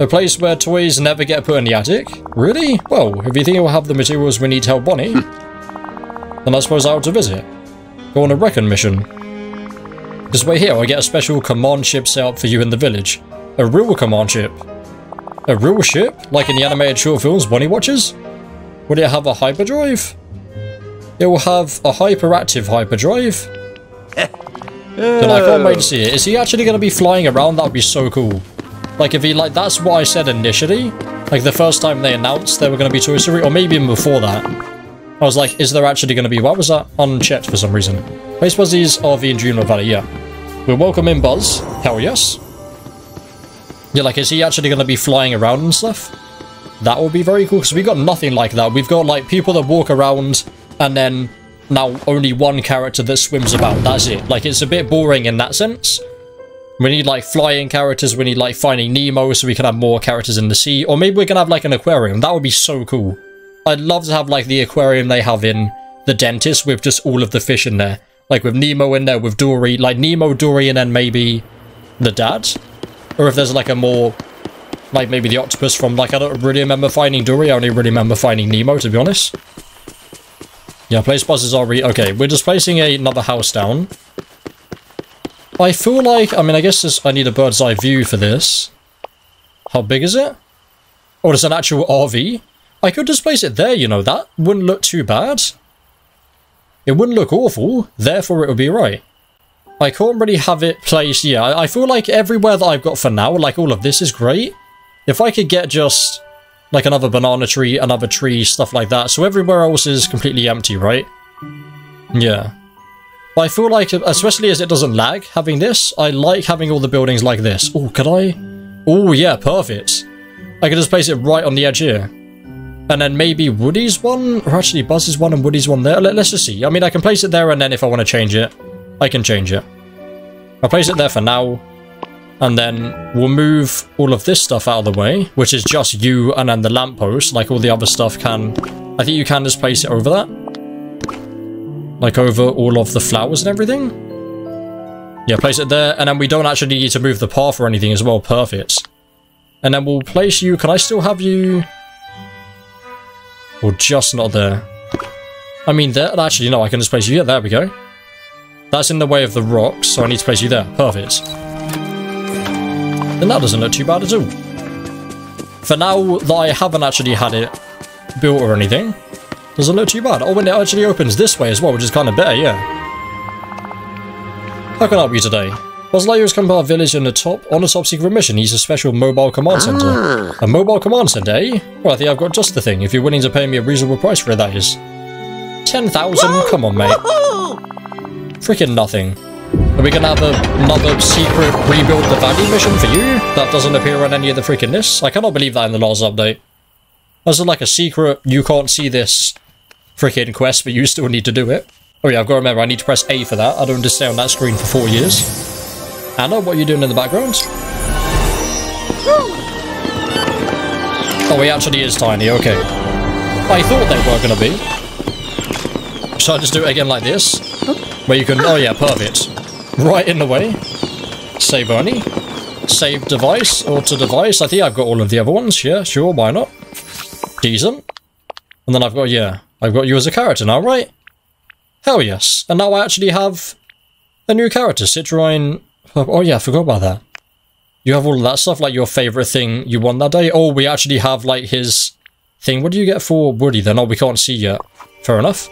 a place where toys never get put in the attic? Really? Well, if you think it will have the materials we need to help Bonnie, then I suppose I ought to visit. Go on a recon mission. This way here, I get a special command ship set up for you in the village. A real command ship. A real ship? Like in the animated short films Bonnie watches? Will it have a hyperdrive? It will have a hyperactive hyperdrive? then I can't wait to see it. Is he actually going to be flying around? That would be so cool. Like, if he, like, that's what I said initially. Like, the first time they announced they were going to be Toy Story, or maybe even before that. I was like, is there actually going to be... Why was that unchecked for some reason? Base Buzzy's RV in Dreamlight Valley, yeah. We'll welcome in Buzz. Hell yes. Yeah, like, is he actually going to be flying around and stuff? That would be very cool, because we've got nothing like that. We've got, like, people that walk around, and then now only one character that swims about. That's it. Like, it's a bit boring in that sense. We need, like, flying characters. We need, like, Finding Nemo so we can have more characters in the sea. Or maybe we can have, like, an aquarium. That would be so cool. I'd love to have, like, the aquarium they have in The Dentist with just all of the fish in there. Like, with Nemo in there, with Dory. Like, Nemo, Dory, and then maybe the dad. Or if there's like a more, like maybe the octopus from, like I don't really remember finding Dory, I only really remember finding Nemo, to be honest. Yeah, place buzzes are re- okay, we're just placing another house down. I feel like, I mean, I guess this, I need a bird's eye view for this. How big is it? Oh, it's an actual RV? I could just place it there, you know, that wouldn't look too bad. It wouldn't look awful, therefore it would be right. I can't really have it placed, yeah, I feel like everywhere that I've got for now, like all of this is great. If I could get just like another banana tree, another tree, stuff like that, so everywhere else is completely empty, right? Yeah. But I feel like, especially as it doesn't lag, having this, I like having all the buildings like this. Oh, could I? Oh, yeah, perfect. I could just place it right on the edge here. And then maybe Woody's one, or actually Buzz's one and Woody's one there. Let, us just see. I mean, I can place it there and then if I want to change it, I can change it. I'll place it there for now. And then we'll move all of this stuff out of the way, which is just you and then the lamppost, like all the other stuff can... I think you can just place it over that. Like over all of the flowers and everything. Yeah, place it there, and then we don't actually need to move the path or anything as well. Perfect. And then we'll place you... Can I still have you... Or just not there? I mean, there... Actually, no, I can just place you... Yeah, there we go. That's in the way of the rocks, so I need to place you there. Perfect. Then that doesn't look too bad at all. For now that I haven't actually had it built or anything, doesn't look too bad. Oh, and it actually opens this way as well, which is kind of better, yeah. How can I help you today? Buzz has come to our village in the top on a top secret mission. He's a special mobile command center. A mobile command center, eh? Well, I think I've got just the thing. If you're willing to pay me a reasonable price for it, that is. 10,000? Come on, mate. Freaking nothing. Are we gonna have a, another secret rebuild the valley mission for you? That doesn't appear on any of the freaking lists? I cannot believe that in the last update. Was it like a secret, you can't see this freaking quest, but you still need to do it? Oh yeah, I've got to remember, I need to press A for that. I don't just stay on that screen for four years. Anna, what are you doing in the background? Oh, he actually is tiny, okay. I thought they were going to be. Should I just do it again like this? Oh. Where you can... Oh yeah, perfect. Right in the way. Save only. Save device, auto device. I think I've got all of the other ones. Yeah, sure, why not? Decent. And then I've got, yeah, I've got you as a character now, right? Hell yes. And now I actually have a new character, Citroen. Oh yeah, I forgot about that. You have all of that stuff, like your favourite thing you won that day. Oh, we actually have like his thing. What do you get for Woody then? Oh, we can't see yet. Fair enough.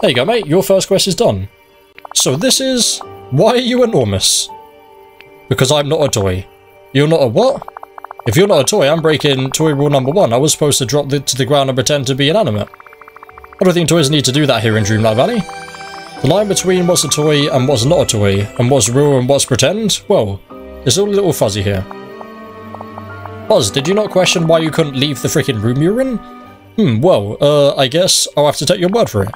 There you go, mate. Your first quest is done. So this is... Why are you enormous? Because I'm not a toy. You're not a what? If you're not a toy, I'm breaking toy rule number one. I was supposed to drop it to the ground and pretend to be inanimate. I don't think toys need to do that here in Dreamlight Valley. The line between what's a toy and what's not a toy, and what's real and what's pretend, well, it's all a little fuzzy here. Buzz, did you not question why you couldn't leave the freaking room you're in? Hmm, well, uh, I guess I'll have to take your word for it.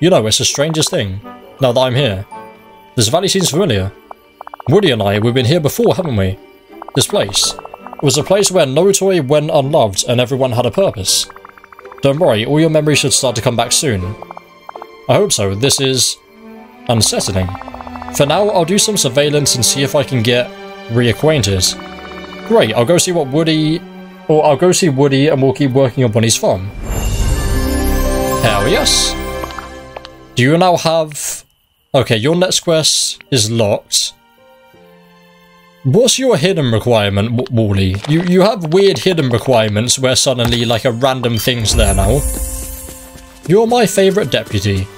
You know, it's the strangest thing, now that I'm here. This valley seems familiar. Woody and I, we've been here before, haven't we? This place. It was a place where no toy went unloved and everyone had a purpose. Don't worry, all your memories should start to come back soon. I hope so. This is unsettling. For now, I'll do some surveillance and see if I can get reacquainted. Great, I'll go see what Woody... Or I'll go see Woody and we'll keep working on Bonnie's farm. Hell yes. Do you now have... Okay, your next quest is locked. What's your hidden requirement, WALL-E? You you have weird hidden requirements where suddenly like a random thing's there now. You're my favourite deputy.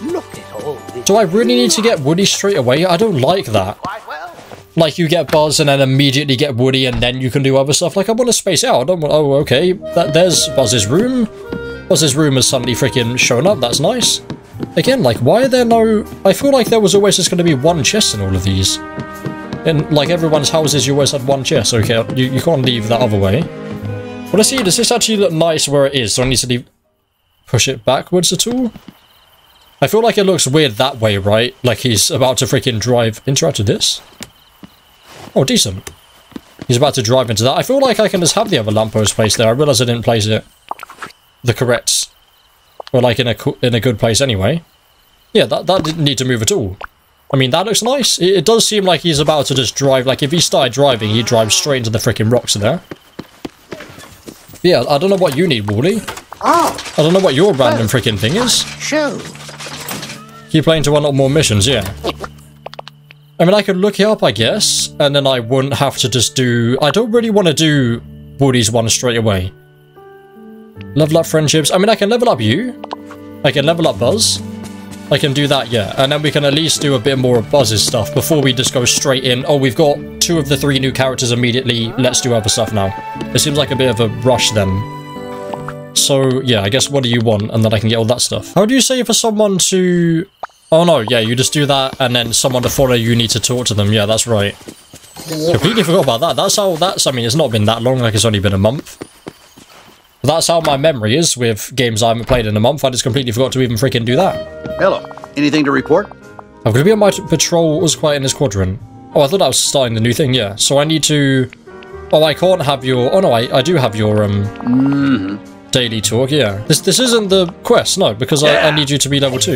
Do I really need to get Woody straight away? I don't like that. Like you get Buzz and then immediately get Woody and then you can do other stuff. Like I want to space out. I don't want, oh okay. That there's Buzz's room. Buzz's room has suddenly freaking shown up. That's nice. Again, like why are there no... I feel like there was always just going to be one chest in all of these. In, like, everyone's houses, you always had one chest, okay? You, you can't leave that other way. Well, let's see, does this actually look nice where it is? So I need to leave, push it backwards at all? I feel like it looks weird that way, right? Like he's about to freaking drive... Interact with this? Oh, decent. He's about to drive into that. I feel like I can just have the other lamppost placed there. I realise I didn't place it the correct... Like in a, in a good place anyway. Yeah, that, that didn't need to move at all. I mean, that looks nice. It, it, does seem like he's about to just drive. Like, if he started driving, he'd drive straight into the freaking rocks there. Yeah, I don't know what you need, WALL-E. Oh. I don't know what your random freaking thing is. Show. Keep playing to unlock more missions, yeah. I mean, I could look it up, I guess, and then I wouldn't have to just do... I don't really want to do Woody's one straight away. Level up friendships. I mean, I can level up you. I can level up Buzz. I can do that, yeah. And then we can at least do a bit more of Buzz's stuff before we just go straight in. Oh, we've got two of the three new characters immediately. Let's do other stuff now. It seems like a bit of a rush then. So, yeah, I guess what do you want? And then I can get all that stuff. How do you say for someone to... Oh, no, yeah, you just do that, and then someone to follow you need to talk to them. Yeah, that's right. Completely forgot about that. That's how... That's... I mean, it's not been that long. Like, it's only been a month. That's how my memory is with games I haven't played in a month. I just completely forgot to even freaking do that. Hello. Anything to report? I'm going to be on my patrol was quite in this quadrant. Oh, I thought I was starting the new thing, yeah. So I need to... Oh, I can't have your... Oh, no, I, I do have your um mm -hmm. daily talk, yeah. This this isn't the quest, no, because yeah. I, I need you to be level 2.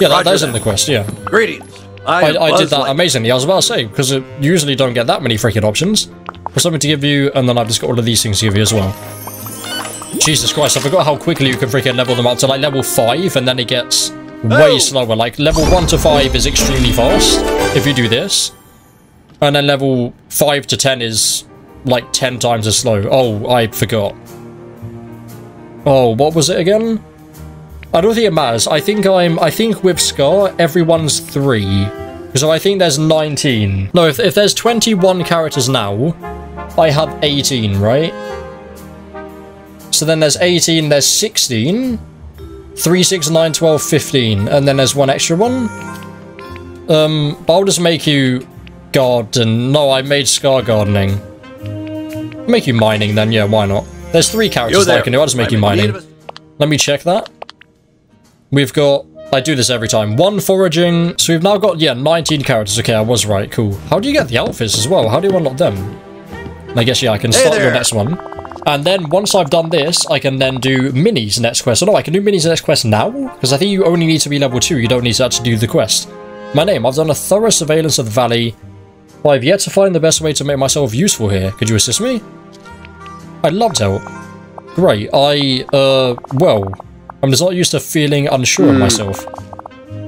Yeah, that, that isn't the quest, yeah. Greetings. I, I, I did that amazingly. I was about to say, because you usually don't get that many freaking options. For something to give you, and then I've just got all of these things to give you as well. Jesus Christ, I forgot how quickly you can freaking level them up to like level 5 and then it gets way oh. slower. Like level 1 to 5 is extremely fast if you do this. And then level 5 to 10 is like 10 times as slow. Oh, I forgot. Oh, what was it again? I don't think it matters. I think I'm I think with Scar everyone's 3 So I think there's 19. No, if, if there's 21 characters now, I have 18, right? So then there's 18, there's 16. 3, 6, 9, 12, 15. And then there's one extra one. Um, but I'll just make you garden. No, I made scar gardening. Make you mining then, yeah, why not? There's three characters that I can do, I'll just make I'm you mining. Let me check that. We've got... I do this every time. One foraging. So we've now got, yeah, 19 characters. Okay, I was right. Cool. How do you get the outfits as well? How do you unlock them? I guess, yeah, I can start hey your next one. And then once I've done this, I can then do Minnie's next quest. Oh no, I can do Minnie's next quest now? Because I think you only need to be level 2. You don't need to actually do the quest. My name, I've done a thorough surveillance of the valley. But I've yet to find the best way to make myself useful here. Could you assist me? I'd love to help. Great, I, uh, well, I'm just not used to feeling unsure mm. of hmm. myself.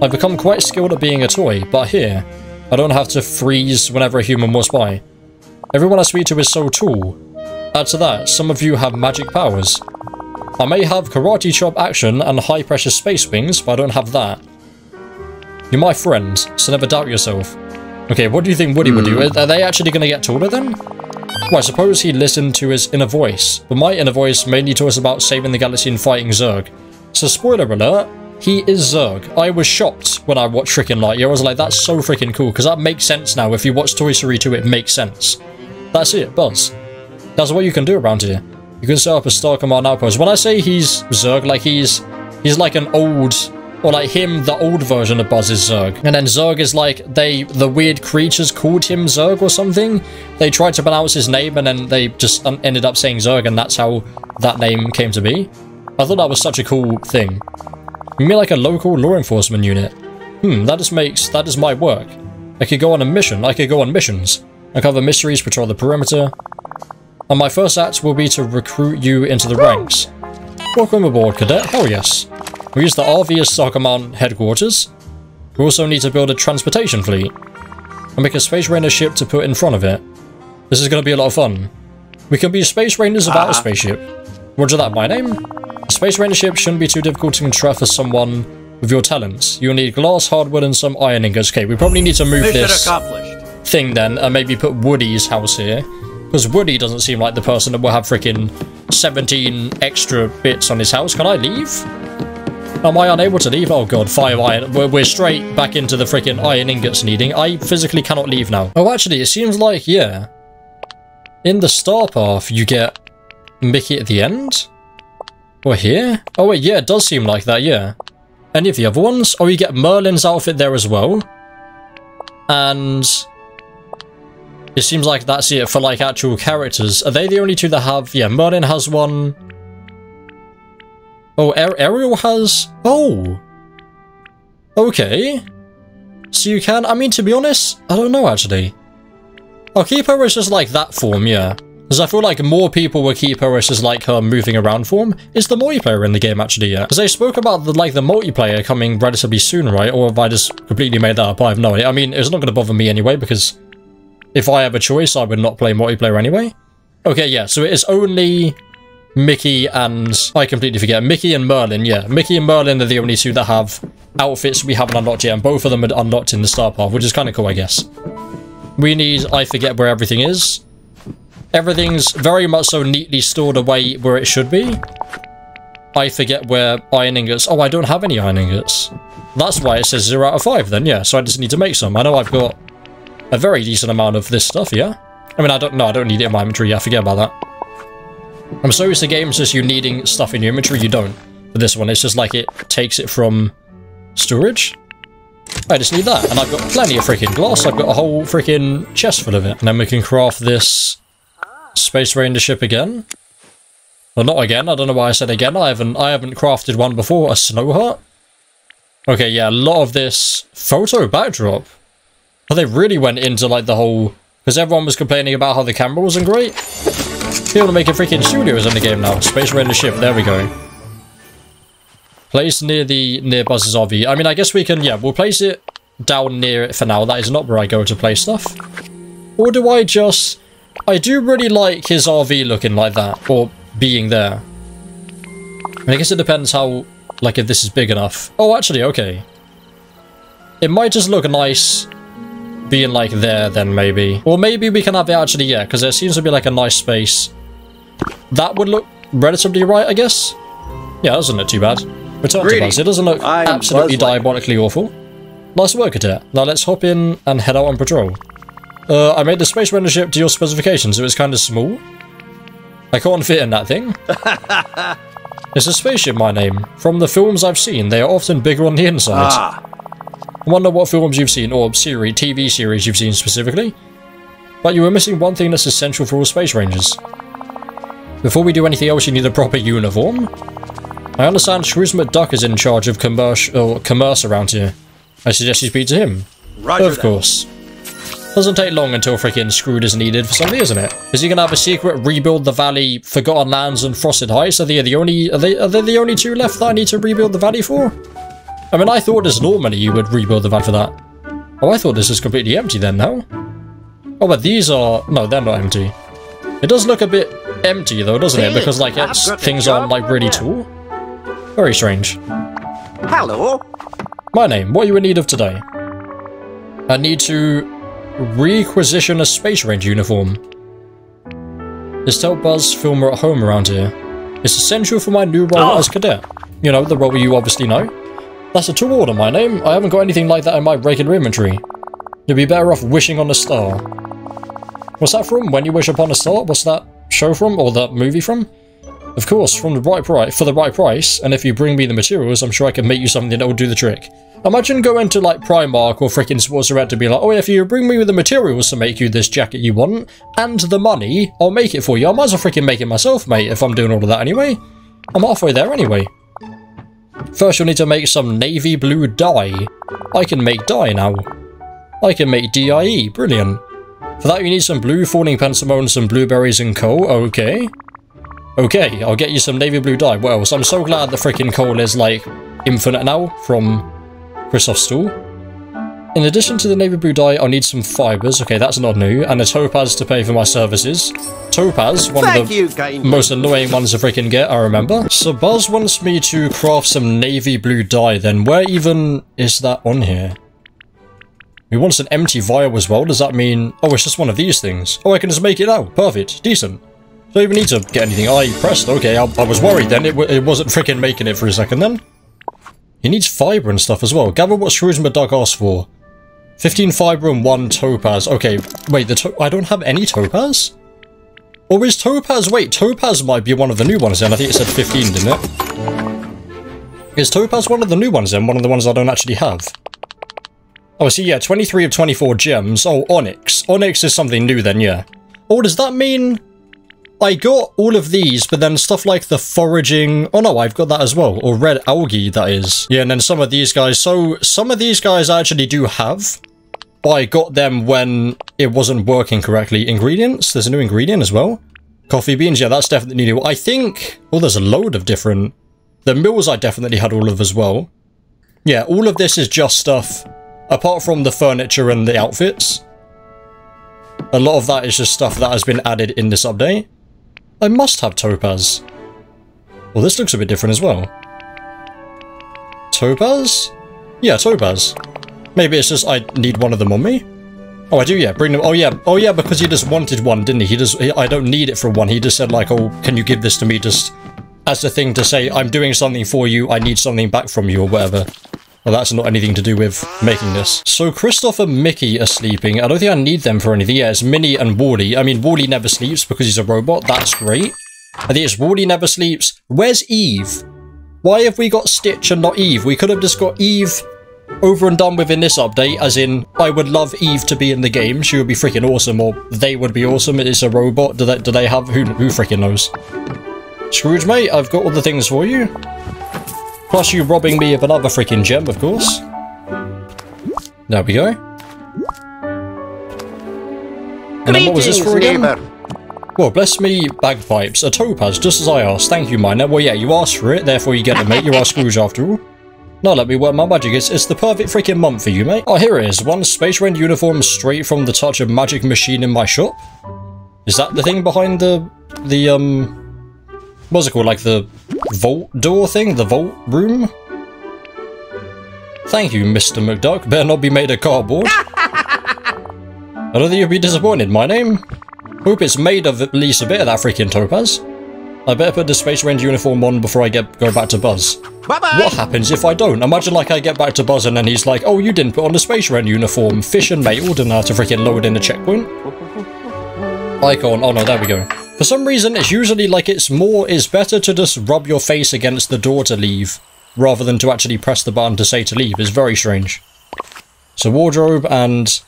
I've become quite skilled at being a toy, but here, I don't have to freeze whenever a human walks by. Everyone I speak to is so tall, Add to that, some of you have magic powers. I may have karate chop action and high pressure space wings, but I don't have that. You're my friend, so never doubt yourself. Okay, what do you think Woody mm. would do? Hmm. Are they actually going to get taller then? Well, I suppose he listened to his inner voice, but my inner voice mainly told us about saving the galaxy and fighting Zurg. So spoiler alert, he is Zurg. I was shocked when I watched freaking Lightyear. I was like, that's so freaking cool, because that makes sense now. If you watch Toy Story 2, it makes sense. That's it, Buzz. That's what you can do around here. You can set up a Star Command outpost. When I say he's Zurg, like he's he's like an old or like him, the old version of Buzz is Zurg. And then Zurg is like, they, the weird creatures called him Zurg or something. They tried to pronounce his name and then they just ended up saying Zurg and that's how that name came to be. I thought that was such a cool thing. You mean like a local law enforcement unit? Hmm, that just makes, that is my work. I could go on a mission, I could go on missions. Uncover mysteries, patrol the perimeter, and my first act will be to recruit you into the ranks. Welcome aboard, cadet. Hell yes. We use the RV as headquarters. We also need to build a transportation fleet. And make a Space Ranger ship to put in front of it. This is going to be a lot of fun. We can be Space Rangers without a ah. spaceship. Roger that, my name. A Space Ranger ship shouldn't be too difficult to contract for someone with your talents. You'll need glass, hardwood, and some iron ingots. Okay, we probably need to move Mission this thing then, and maybe put Woody's house here. Because Woody doesn't seem like the person that will have freaking 17 extra bits on his house. Can I leave? Am I unable to leave? Oh god, five iron. We're, we're straight back into the freaking iron ingots needing. I physically cannot leave now. Oh, actually, it seems like, yeah. In the star path, you get Mickey at the end? Or here? Oh wait, yeah, it does seem like that, yeah. Any of the other ones? Oh, you get Merlin's outfit there as well. And it seems like that's it for like actual characters. Are they the only two that have... Yeah, Merlin has one. Oh, Ariel has... Oh! Okay. So you can... I mean, to be honest, I don't know actually. Oh, keep her as just like that form, yeah. Because I feel like more people will keep her as just like her moving around form. Is the multiplayer in the game actually yet? Because they spoke about the like the multiplayer coming relatively soon, right? Or have I just completely made that up? I have no idea. I mean, it's not going to bother me anyway because if I have a choice, I would not play multiplayer anyway. Okay, yeah, so it is only Mickey and... I completely forget. Mickey and Merlin, yeah. Mickey and Merlin are the only two that have outfits we haven't unlocked yet, and both of them are unlocked in the star path, which is kind of cool, I guess. We need... I forget where everything is. Everything's very much so neatly stored away where it should be. I forget where iron ingots... Oh, I don't have any iron ingots. That's why it says 0 out of 5 then, yeah. So I just need to make some. I know I've got a very decent amount of this stuff, yeah? I mean, I don't know, I don't need it in my inventory, yeah, forget about that. I'm so used to games just you needing stuff in your inventory, you don't. For this one, it's just like it takes it from storage. I just need that, and I've got plenty of freaking glass, I've got a whole freaking chest full of it. And then we can craft this Space Ranger ship again. Well, not again, I don't know why I said again, I haven't, I haven't crafted one before, a snow hut. Okay, yeah, a lot of this photo backdrop. But they really went into like the whole... Because everyone was complaining about how the camera wasn't great. People are making freaking studios in the game now. Space Ranger ship, there we go. Place near the near Buzz's RV. I mean, I guess we can, yeah, we'll place it down near it for now. That is not where I go to play stuff. Or do I just... I do really like his RV looking like that, or being there. I guess it depends how, like, if this is big enough. Oh, actually, okay. It might just look nice being like there then maybe. Or maybe we can have it actually, yeah, because there seems to be like a nice space. That would look relatively right, I guess. Yeah, doesn't look too bad. Return to Buzz. It doesn't look I'm absolutely diabolically awful. Nice work at it. Now let's hop in and head out on patrol. Uh, I made the Space Ranger ship to your specifications. It was kind of small. I can't fit in that thing. it's a spaceship, my name. From the films I've seen, they are often bigger on the inside. Ah. I wonder what films you've seen, or series, TV series you've seen specifically. But you were missing one thing that's essential for all space rangers. Before we do anything else, you need a proper uniform. I understand Scrooge McDuck is in charge of commerce, commerce around here. I suggest you speak to him. Roger of that. course. Doesn't take long until freaking Scrooge is needed for something, isn't it? Is he gonna have a secret rebuild the valley, Forgotten Lands, and Frosted Heights? Are they the only are they are they the only two left that I need to rebuild the valley for? I mean, I thought as normally you would rebuild the van for that. Oh, I thought this was completely empty then now. Oh, but these are no, they're not empty. It does look a bit empty though, doesn't it? Because like it's things aren't like really tall. Very strange. Hello. My name. What are you in need of today? I need to requisition a Space Ranger uniform. Is Tell Buzz feel more at home around here? It's essential for my new role oh. as cadet. You know, the role you obviously know. That's a tall order, my name. I haven't got anything like that in my regular inventory. You'd be better off wishing on a star. What's that from? When you wish upon a star? What's that show from? Or that movie from? Of course, from the right price, for the right price, and if you bring me the materials, I'm sure I can make you something that will do the trick. Imagine going to like Primark or freaking Sports Direct to be like, oh if you bring me the materials to make you this jacket you want, and the money, I'll make it for you. I might as well freaking make it myself, mate, if I'm doing all of that anyway. I'm halfway there anyway. First you'll need to make some navy blue dye. I can make dye now. I can make DIE, brilliant. For that you need some blue falling pencil and some blueberries and coal, okay. Okay, I'll get you some navy blue dye. Well, so I'm so glad the freaking coal is like infinite now from Kristoff Stool. In addition to the navy blue dye, I'll need some fibres. Okay, that's not new. And a topaz to pay for my services. Topaz, one Thank of the you, most annoying ones to freaking get, I remember. So Buzz wants me to craft some navy blue dye then. Where even is that on here? He wants an empty vial as well. Does that mean... Oh, it's just one of these things. Oh, I can just make it out. Perfect. Decent. Don't even need to get anything. I pressed. Okay, I, I was worried then. It, it wasn't freaking making it for a second then. He needs fibre and stuff as well. Gather what Scrooge McDuck asked for. 15 fibre and 1 topaz. Okay, wait, the I don't have any topaz? Or is topaz... Wait, topaz might be one of the new ones then. I think it said 15, didn't it? Is topaz one of the new ones then? One of the ones I don't actually have? Oh, see, yeah, 23 of 24 gems. Oh, onyx. Onyx is something new then, yeah. Oh, does that mean... I got all of these, but then stuff like the foraging... Oh no, I've got that as well. Or red algae, that is. Yeah, and then some of these guys. So, some of these guys I actually do have. I got them when it wasn't working correctly. Ingredients? There's a new ingredient as well. Coffee beans, yeah, that's definitely new. I think... Well, there's a load of different... The mills I definitely had all of as well. Yeah, all of this is just stuff... Apart from the furniture and the outfits. A lot of that is just stuff that has been added in this update. I must have topaz. Well, this looks a bit different as well. Topaz? Yeah, topaz. Maybe it's just I need one of them on me? Oh, I do, yeah. Bring them. Oh, yeah. Oh, yeah, because he just wanted one, didn't he? He just. He, I don't need it for one. He just said, like, oh, can you give this to me just as a thing to say, I'm doing something for you, I need something back from you, or whatever. Well, that's not anything to do with making this. So Kristoff and Mickey are sleeping. I don't think I need them for anything. Yeah, it's Minnie and WALL-E. I mean, WALL-E never sleeps because he's a robot. That's great. I think it's WALL-E never sleeps. Where's Eve? Why have we got Stitch and not Eve? We could have just got Eve over and done with in this update, as in, I would love Eve to be in the game. She would be freaking awesome, or they would be awesome. It is a robot. Do they, do they have... Who, who freaking knows? Scrooge, mate, I've got all the things for you. Plus you robbing me of another freaking gem, of course. There we go. And then what was this for again? Well, bless me, bagpipes. A topaz, just as I asked. Thank you, miner. Well, yeah, you asked for it, therefore you get it, mate. You are Scrooge after all. Now let me work my magic. It's, it's the perfect freaking month for you, mate. Oh, here it is. One Space Ranger uniform straight from the touch of magic machine in my shop. Is that the thing behind the, the, um, what's it called? Like the vault door thing? The vault room? Thank you, Mr. McDuck. Better not be made of cardboard. I don't think you'll be disappointed. My name? Hope it's made of at least a bit of that freaking topaz. I better put the Space Ranger uniform on before I get go back to Buzz. Bye bye. What happens if I don't? Imagine like I get back to Buzz and then he's like, oh, you didn't put on the Space Ranger uniform. Fish and and I have to freaking load in the checkpoint. Icon. Oh no, there we go. For some reason, it's usually like it's more, it's better to just rub your face against the door to leave, rather than to actually press the button to say to leave. It's very strange. So wardrobe and...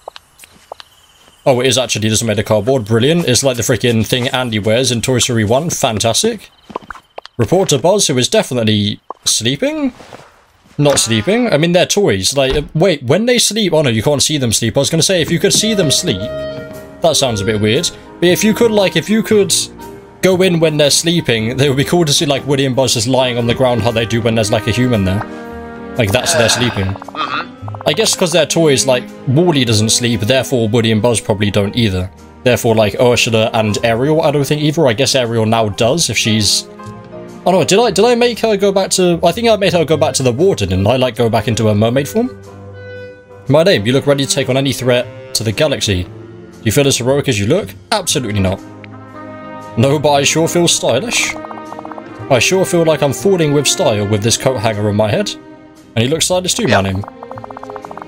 Oh, it is actually just made of cardboard. Brilliant. It's like the freaking thing Andy wears in Toy Story 1. Fantastic. Reporter Buzz, who is definitely sleeping? Not sleeping? I mean, they're toys. Like, wait, when they sleep... Oh no, you can't see them sleep. I was going to say, if you could see them sleep, that sounds a bit weird. But if you could, like, if you could go in when they're sleeping, it would be cool to see, like, Woody and Buzz just lying on the ground how they do when there's, like, a human there. Like, that's they're sleeping. Mm-hmm. I guess because they're toys, like, WALL-E doesn't sleep, therefore Woody and Buzz probably don't either. Therefore, like, Ursula and Ariel, I don't think either. I guess Ariel now does, if she's... Oh no, did I did I make her go back to... I think I made her go back to the warden, and I, like, go back into her mermaid form? My name, you look ready to take on any threat to the galaxy. You feel as heroic as you look? Absolutely not. No, but I sure feel stylish. I sure feel like I'm falling with style with this coat hanger on my head. And you look stylish too, my name.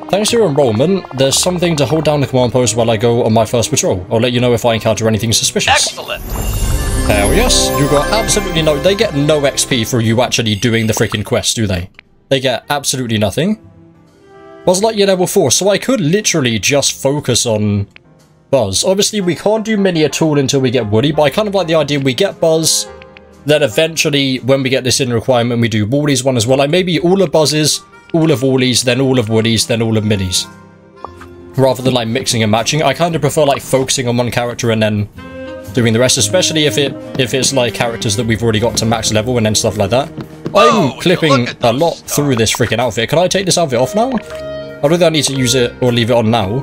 Thanks to your enrollment, there's something to hold down the command post while I go on my first patrol. I'll let you know if I encounter anything suspicious. Excellent. Hell yes, you got absolutely no- they get no XP for you actually doing the freaking quest, do they? They get absolutely nothing. Was like your level 4, so I could literally just focus on Buzz. Obviously, we can't do Minnie at all until we get Woody, but I kind of like the idea we get Buzz, then eventually, when we get this in requirement, we do WALL-E's one as well. Like, maybe all of Buzz's, all of WALL-E's, then all of Woody's, then all of Minnie's. Rather than, like, mixing and matching. I kind of prefer, like, focusing on one character and then doing the rest, especially if it if it's, like, characters that we've already got to max level and then stuff like that. I'm clipping a lot stuff. through this freaking outfit. Can I take this outfit off now? I don't think I need to use it or leave it on now.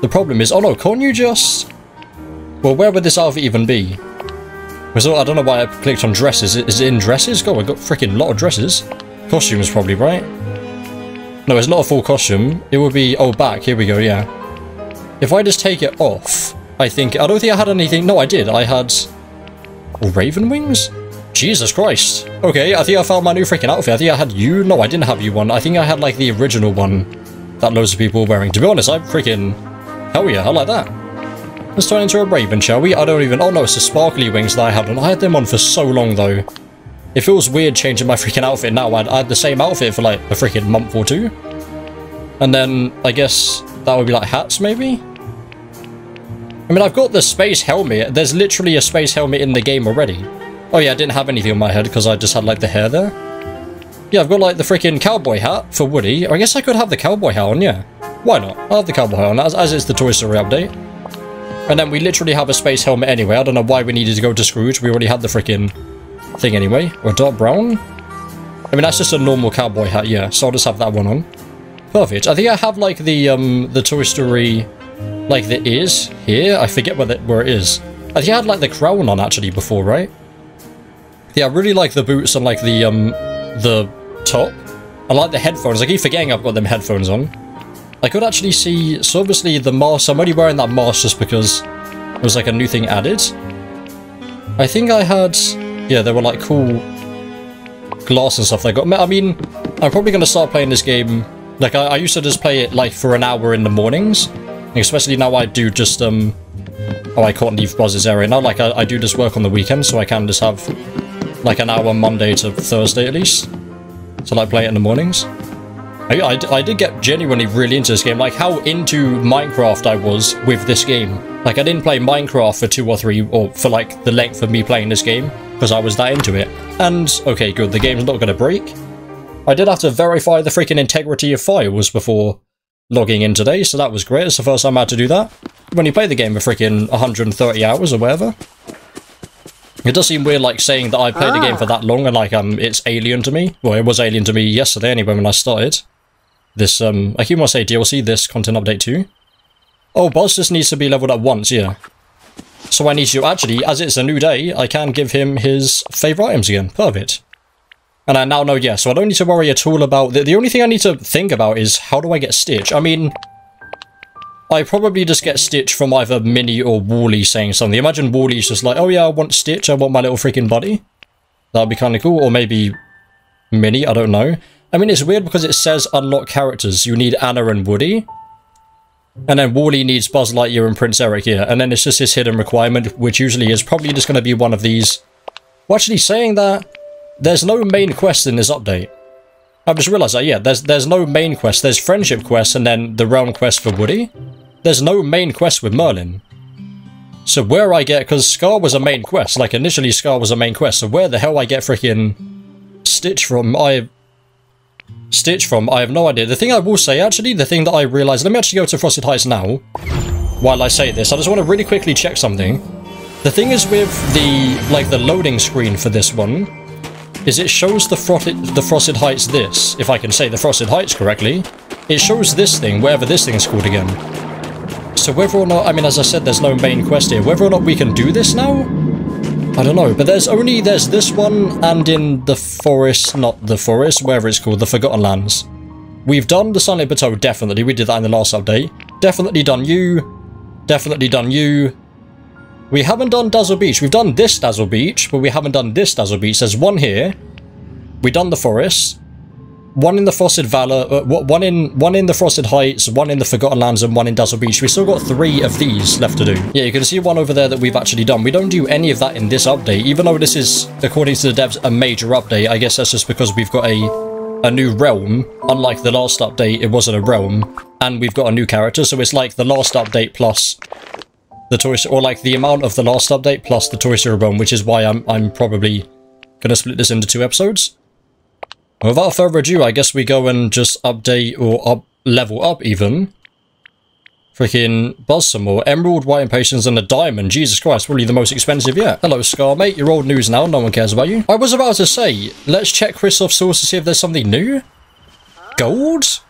The problem is, oh no, can't you just... Well, where would this outfit even be? So I don't know why I clicked on dresses. Is it in dresses? God, I've got freaking lot of dresses. Costumes probably, right? No, it's not a full costume. It would be... Oh, back. Here we go, yeah. If I just take it off, I think... I don't think I had anything... No, I did. I had... Raven wings? Jesus Christ. Okay, I think I found my new freaking outfit. I think I had you. No, I didn't have you one. I think I had, like, the original one that loads of people were wearing. To be honest, I'm freaking... Hell yeah, I like that. Let's turn into a raven, shall we? I don't even... Oh no, it's the sparkly wings that I had on. I had them on for so long, though. It feels weird changing my freaking outfit now. I'd, I had the same outfit for, like, a freaking month or two. And then, I guess, that would be, like, hats, maybe? I mean, I've got the space helmet. There's literally a space helmet in the game already. Oh yeah, I didn't have anything on my head because I just had, like, the hair there. Yeah, I've got, like, the freaking cowboy hat for Woody. I guess I could have the cowboy hat on, yeah. Why not? I'll have the cowboy hat on, as, as is the Toy Story update. And then we literally have a space helmet anyway. I don't know why we needed to go to Scrooge. We already had the freaking thing anyway. Or dark brown? I mean, that's just a normal cowboy hat, yeah. So I'll just have that one on. Perfect. I think I have, like, the, um, the Toy Story, like, the ears here. I forget where, the, where it is. I think I had, like, the crown on, actually, before, right? Yeah, I really like the boots and, like, the, um, the top. I like the headphones. I keep forgetting I've got them headphones on. I could actually see, so obviously the mask, I'm only wearing that mask just because it was like a new thing added. I think I had, yeah, there were like cool glass and stuff they got. I mean, I'm probably going to start playing this game, like I, I, used to just play it like for an hour in the mornings, especially now I do just, um, oh I can't leave Buzz's area now, like I, I do just work on the weekend so I can just have like an hour Monday to Thursday at least, so like play it in the mornings. I, I, I, did get genuinely really into this game, like how into Minecraft I was with this game. Like I didn't play Minecraft for two or three, or for like the length of me playing this game, because I was that into it. And, okay good, the game's not going to break. I did have to verify the freaking integrity of files before logging in today, so that was great. It's the first time I had to do that. When you play the game for freaking 130 hours or whatever. It does seem weird, like, saying that I played ah. the game for that long and, like, um, it's alien to me. Well, it was alien to me yesterday anyway when I started. This, um, I keep want to say DLC, this content update too. Oh, Buzz just needs to be leveled up once, yeah. So I need to, actually, as it's a new day, I can give him his favourite items again. Perfect. And I now know, yeah, so I don't need to worry at all about... The, the only thing I need to think about is how do I get Stitch? I mean, I probably just get Stitch from either Minnie or WALL-E saying something. Imagine WALL-E's just like, oh yeah, I want Stitch, I want my little freaking buddy. That'd be kind of cool. Or maybe Minnie, I don't know. I mean, it's weird because it says unlock characters. You need Anna and Woody. And then WALL-E needs Buzz Lightyear and Prince Eric here. And then it's just his hidden requirement, which usually is probably just going to be one of these. Well, actually saying that, there's no main quest in this update. I've just realised that, yeah, there's there's no main quest. There's friendship quest and then the realm quest for Woody. There's no main quest with Merlin. So where I get, because Scar was a main quest, like initially Scar was a main quest, so where the hell I get freaking Stitch from, I... Stitch from, I have no idea. The thing I will say, actually, the thing that I realised, let me actually go to Frosted Heights now, while I say this, I just want to really quickly check something. The thing is with the, like, the loading screen for this one, is it shows the, Frosted, the Frosted Heights this, if I can say the Frosted Heights correctly. It shows this thing, whatever this thing is called again. So whether or not, I mean, as I said, there's no main quest here. Whether or not we can do this now? I don't know, but there's only, there's this one and in the forest, not the forest, wherever it's called, the Forgotten Lands. We've done the Sunlit Plateau, definitely. We did that in the last update. Definitely done you. Definitely done you. We haven't done Dazzle Beach. We've done this Dazzle Beach, but we haven't done this Dazzle Beach. There's one here. We've done the forest. One in the Frosted Valor, uh, one in one in the Frosted Heights, one in the Forgotten Lands, and one in Dazzle Beach. We still got three of these left to do. Yeah, you can see one over there that we've actually done. We don't do any of that in this update, even though this is, according to the devs, a major update. I guess that's just because we've got a a new realm. Unlike the last update, it wasn't a realm, and we've got a new character, so it's like the last update plus the Toy or like the amount of the last update plus the Toy Story realm, which is why I'm I'm probably gonna split this into two episodes. Without further ado, I guess we go and just update or up level up even. Freaking buzz some more. Emerald, White Impatiens, and a Diamond. Jesus Christ, probably the most expensive yet. Hello, Scar, mate. You're old news now. No one cares about you. I was about to say, let's check Kristoff's source to see if there's something new. Gold?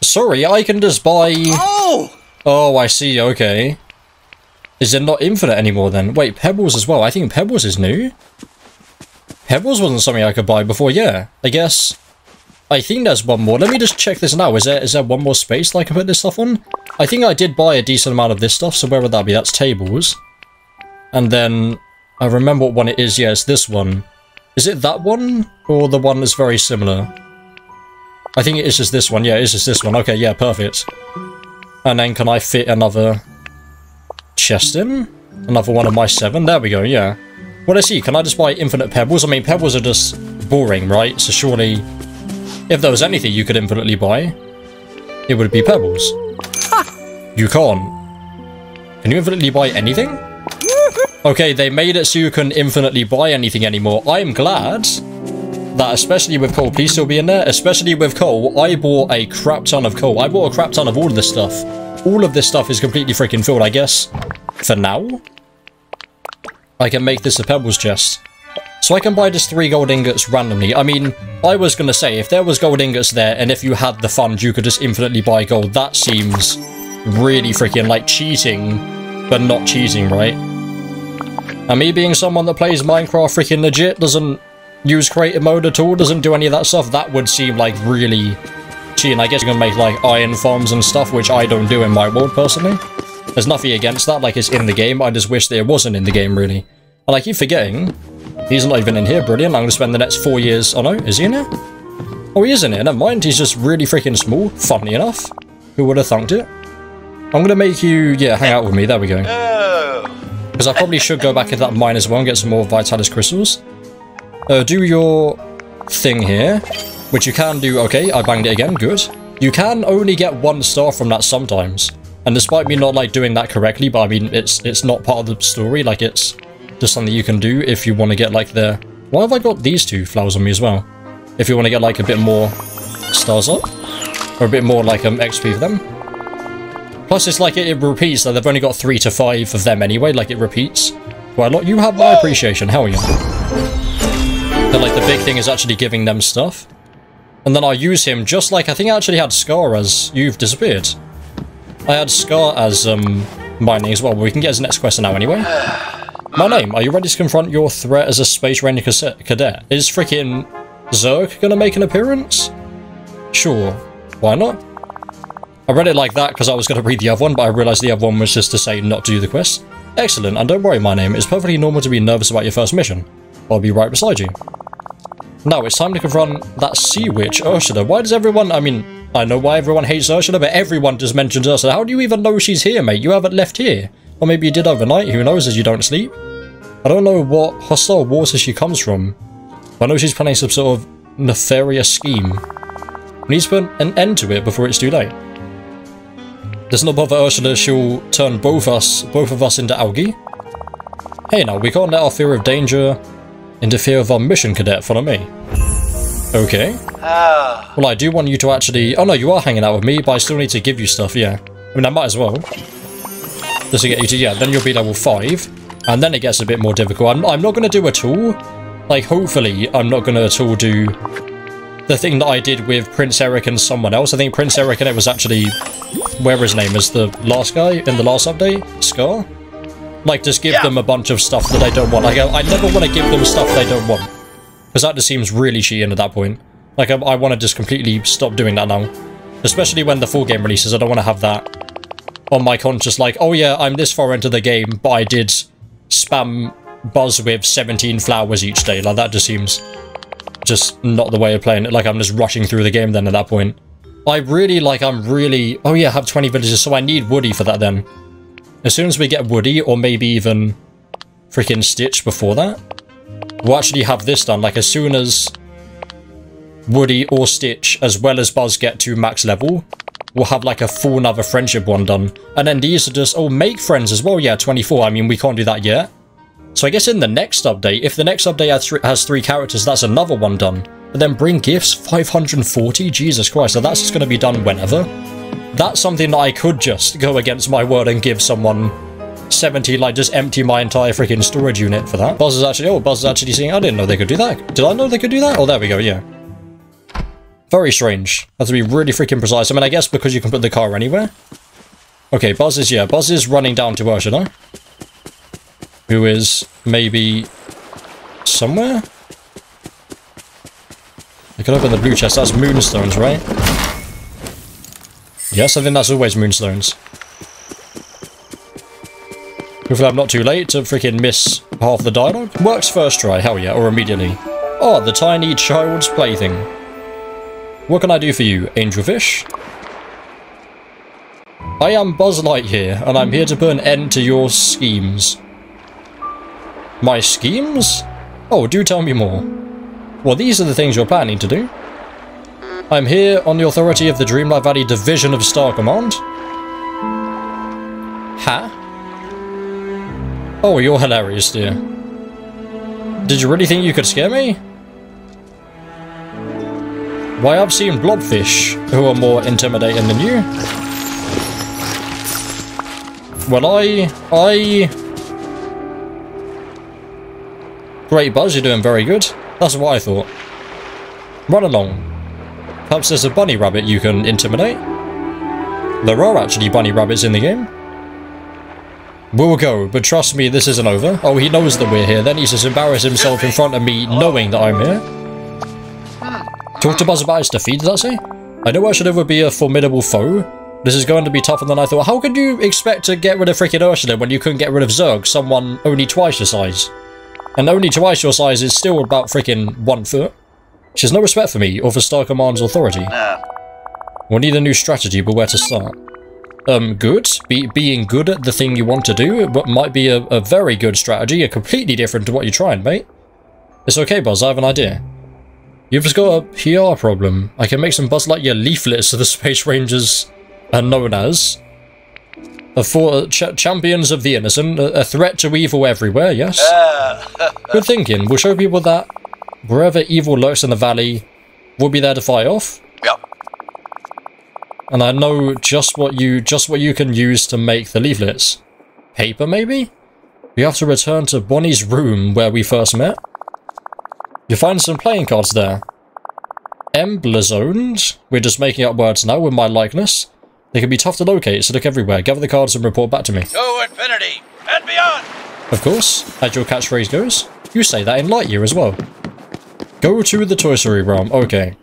Sorry, I can just buy... Oh! Oh, I see. Okay. Is it not infinite anymore then? Wait, Pebbles as well. I think Pebbles is new. Pebbles wasn't something I could buy before, yeah. I guess... I think there's one more. Let me just check this now. Is there is there one more space that I can put this stuff on? I think I did buy a decent amount of this stuff, so where would that be? That's tables. And then... I remember what one it is. Yeah, it's this one. Is it that one? Or the one that's very similar? I think it is just this one. Yeah, it's just this one. Okay, yeah, perfect. And then can I fit another chest in? Another one of my seven? There we go, yeah. What I see, can I just buy infinite pebbles? I mean, pebbles are just boring, right? So surely, if there was anything you could infinitely buy, it would be pebbles. You can't. Can you infinitely buy anything? Okay, they made it so you can infinitely buy anything anymore. I'm glad that, especially with coal, please still be in there. Especially with coal, I bought a crap ton of coal. I bought a crap ton of all of this stuff. All of this stuff is completely freaking filled, I guess. For now? I can make this a pebbles chest. So I can buy just three gold ingots randomly. I mean, I was going to say, if there was gold ingots there, and if you had the funds, you could just infinitely buy gold. That seems really freaking like cheating, but not cheating, right? And me being someone that plays Minecraft freaking legit, doesn't use creative mode at all, doesn't do any of that stuff, that would seem like really cheating. I guess you can make like iron farms and stuff, which I don't do in my world personally. There's nothing against that, like it's in the game, I just wish there wasn't in the game, really. And I keep forgetting, he's not even in here, brilliant, I'm going to spend the next four years, oh no, is he in here? Oh, he is in here, never mind, he's just really freaking small, funny enough. Who would have thunked it? I'm going to make you, yeah, hang out with me, there we go. Because I probably should go back into that mine as well and get some more Vitalys crystals. Uh, do your thing here, which you can do, okay, I banged it again, good. You can only get one star from that sometimes. And despite me not like doing that correctly, but I mean, it's it's not part of the story, like it's just something you can do if you want to get like the... Why have I got these two flowers on me as well? If you want to get like a bit more stars up, or a bit more like um, XP for them. Plus it's like it, it repeats, like they've only got three to five of them anyway, like it repeats quite a lot. You have my appreciation, hell yeah. But like the big thing is actually giving them stuff. And then I use him just like I think I actually had Scar as you've disappeared. I had Scar as um, mining as well, but we can get his next question now anyway. My name, are you ready to confront your threat as a Space Ranger cadet? Is freaking Zurg gonna make an appearance? Sure, why not? I read it like that because I was going to read the other one, but I realised the other one was just to say not to do the quest. Excellent, and don't worry, my name. It's perfectly normal to be nervous about your first mission. I'll be right beside you. Now, it's time to confront that sea witch, Ursula. Why does everyone... I mean, I know why everyone hates Ursula, but everyone just mentions Ursula. How do you even know she's here, mate? You haven't left here. Or maybe you did overnight, who knows, as you don't sleep? I don't know what hostile water she comes from. I know she's planning some sort of nefarious scheme. We need to put an end to it before it's too late. Does not bother Ursula, she'll turn both us, both of us into algae. Hey now, we can't let our fear of danger interfere with our mission, cadet. Follow me. Okay. Ah. Well, I do want you to actually... Oh no, you are hanging out with me, but I still need to give you stuff, yeah. I mean, I might as well. Just to get you to... Yeah, then you'll be level 5. And then it gets a bit more difficult. I'm, I'm not going to do at all. Like, hopefully, I'm not going to at all do the thing that I did with Prince Eric and someone else. I think Prince Eric and it was actually where his name is the last guy in the last update, Scar. Like, just give yeah. them a bunch of stuff that they don't want. Like, I, I never want to give them stuff they don't want. Because that just seems really cheating at that point. Like, I, I want to just completely stop doing that now. Especially when the full game releases, I don't want to have that on my conscience like, oh yeah, I'm this far into the game, but I did spam Buzz with 17 flowers each day. Like, that just seems just not the way of playing it. Like, I'm just rushing through the game then at that point. I really, like, I'm really... Oh yeah, I have 20 villages, so I need Woody for that then. As soon as we get Woody, or maybe even freaking Stitch before that, we'll actually have this done. Like, as soon as Woody or Stitch, as well as Buzz, get to max level, we'll have, like, a full another friendship one done. And then these are just... Oh, make friends as well. Yeah, 24. I mean, we can't do that yet. So I guess in the next update, if the next update has three, has three characters, that's another one done. But then bring gifts, 540? Jesus Christ, so that's just going to be done whenever. That's something that I could just go against my word and give someone 70, like just empty my entire freaking storage unit for that. Buzz is actually, oh, Buzz is actually seeing, I didn't know they could do that. Did I know they could do that? Oh, there we go, yeah. Very strange. Have to be really freaking precise. I mean, I guess because you can put the car anywhere. Okay, Buzz is, yeah, Buzz is running down to Ursula who is maybe somewhere? I can open the blue chest. That's moonstones, right? Yes, I think that's always moonstones. Hopefully I'm not too late to freaking miss half the dialogue. Works first try, hell yeah, or immediately. Oh, the tiny child's plaything. What can I do for you, angelfish? I am Buzz Lightyear, and I'm here to put an end to your schemes. My schemes? Oh, do tell me more. Well, these are the things you're planning to do. I'm here on the authority of the Dreamlight Valley Division of Star Command. Huh? Oh, you're hilarious, dear. Did you really think you could scare me? Why, I've seen blobfish who are more intimidating than you. Well, I... I... Great Buzz, you're doing very good. That's what I thought. Run along. Perhaps there's a bunny rabbit you can intimidate. There are actually bunny rabbits in the game. We'll go, but trust me, this isn't over. Oh, he knows that we're here. Then he's just embarrassed himself in front of me, knowing that I'm here. Talk to Buzz about his defeat, did I say? I know Ursula would be a formidable foe. This is going to be tougher than I thought. How could you expect to get rid of freaking Ursula when you couldn't get rid of Zurg, someone only twice your size? And only twice your size is still about freaking one foot. She has no respect for me or for Star Command's authority. We'll need a new strategy, but where to start? Um, good. Be being good at the thing you want to do might be a, a very good strategy, a completely different to what you're trying, mate. It's okay, Buzz, I have an idea. You've just got a PR problem. I can make some Buzz Lightyear leaflets of the Space Rangers are known as. For ch champions of the innocent, a, a, threat to evil everywhere, yes? Uh. Good thinking. We'll show people that wherever evil lurks in the valley, we'll be there to fight off. Yep. And I know just what you just what you can use to make the leaflets. Paper, maybe? We have to return to Bonnie's room where we first met. You'll find some playing cards there. Emblazoned. We're just making up words now with my likeness. They can be tough to locate, so look everywhere. Gather the cards and report back to me. To infinity and beyond! Of course, as your catchphrase goes. You say that in Lightyear as well. Go to the Toy Story realm. Okay.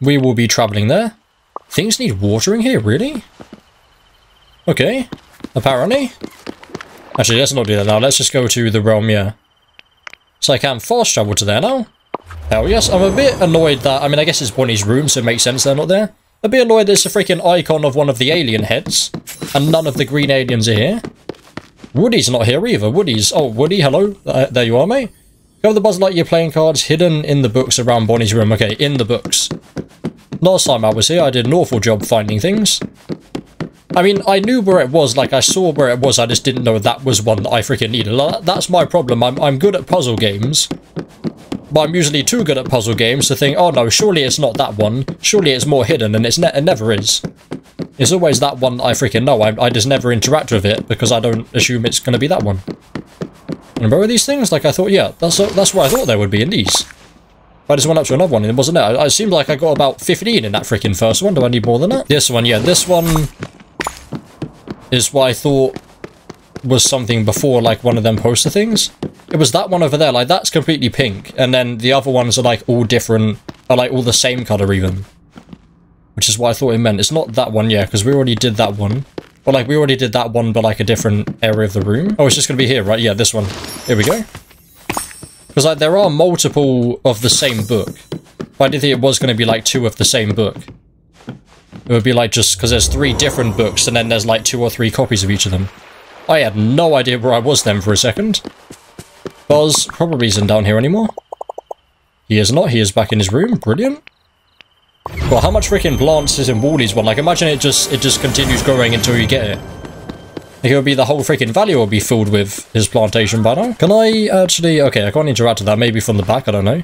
We will be travelling there. Things need watering here, really? Okay, apparently. Actually, let's not do that now. Let's just go to the realm, yeah. So I can fast travel to there now. Hell yes. I'm a bit annoyed that... I mean, I guess it's Bonnie's room, so it makes sense they're not there. A bit annoyed there's a freaking icon of one of the alien heads. And none of the green aliens are here. Woody's not here either. Woody's... Oh, Woody, hello. Uh, there you are, mate. Go the Buzz Lightyear playing cards hidden in the books around Bonnie's room. Okay, in the books. Last time I was here, I did an awful job finding things. I mean, I knew where it was, like I saw where it was, I just didn't know that was one that I freaking needed. That's my problem, I'm, I'm good at puzzle games, but I'm usually too good at puzzle games to think, oh no, surely it's not that one, surely it's more hidden, and it's ne it never is. It's always that one I freaking know, I, I just never interact with it, because I don't assume it's going to be that one. Are these things? Like I thought, yeah, that's that's where I thought there would be in these. I just went up to another one and it wasn't. It seemed like I got about 15 in that freaking first one. Do I need more than that? This one, yeah, this one is what I thought was something before, like one of them poster things. It was that one over there, like that's completely pink, and then the other ones are like all different, are like all the same colour even. Which is what I thought it meant. It's not that one, yeah, because we already did that one. But like, we already did that one, but like a different area of the room. Oh, it's just going to be here, right? Yeah, this one. Here we go. Because like, there are multiple of the same book. But I did think it was going to be like two of the same book. It would be like just because there's three different books and then there's like two or three copies of each of them. I had no idea where I was then for a second. Buzz probably isn't down here anymore. He is not. He is back in his room. Brilliant. Well, how much freaking plants is in WALL-E's one? Like, imagine it just it just continues growing until you get it. It would be the whole freaking valley will be filled with his plantation now. Can I actually... Okay, I can't interact with that. Maybe from the back. I don't know.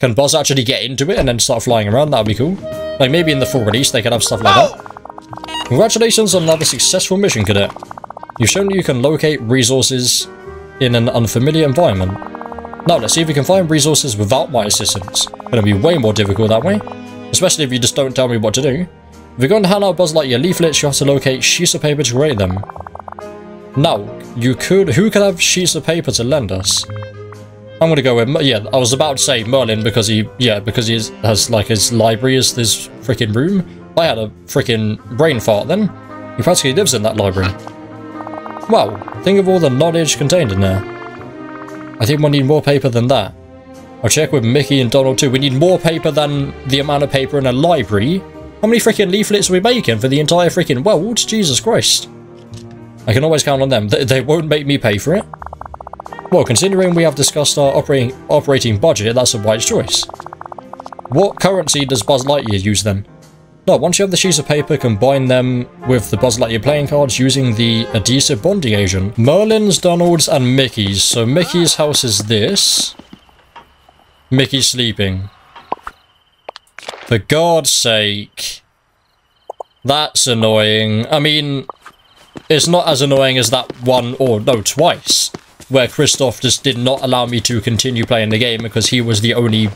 Can Buzz actually get into it and then start flying around? That would be cool. Like maybe in the full release they could have stuff like that. Congratulations on another successful mission, Cadet. You've shown that you can locate resources in an unfamiliar environment. Now let's see if we can find resources without my assistance. Gonna be way more difficult that way. Especially if you just don't tell me what to do. If you're going to hand out Buzz Lightyear leaflets, you have to locate sheets of paper to rate them. Now, you could- who could have sheets of paper to lend us? I'm gonna go with, yeah, I was about to say Merlin because he, yeah, because he has like his library is this freaking room. I had a freaking brain fart then. He practically lives in that library. Wow, think of all the knowledge contained in there. I think we need more paper than that. I'll check with Mickey and Donald too. We need more paper than the amount of paper in a library. How many freaking leaflets are we making for the entire freaking world? Jesus Christ. I can always count on them. They, they won't make me pay for it. Well, considering we have discussed our operating operating budget, that's a wise choice. What currency does Buzz Lightyear use then? No, once you have the sheets of paper, combine them with the Buzz Lightyear playing cards using the adhesive bonding agent. Merlin's, Donald's, and Mickey's. So Mickey's house is this. Mickey's sleeping. For God's sake. That's annoying. I mean, it's not as annoying as that one, or no, twice where Kristoff just did not allow me to continue playing the game because he was the only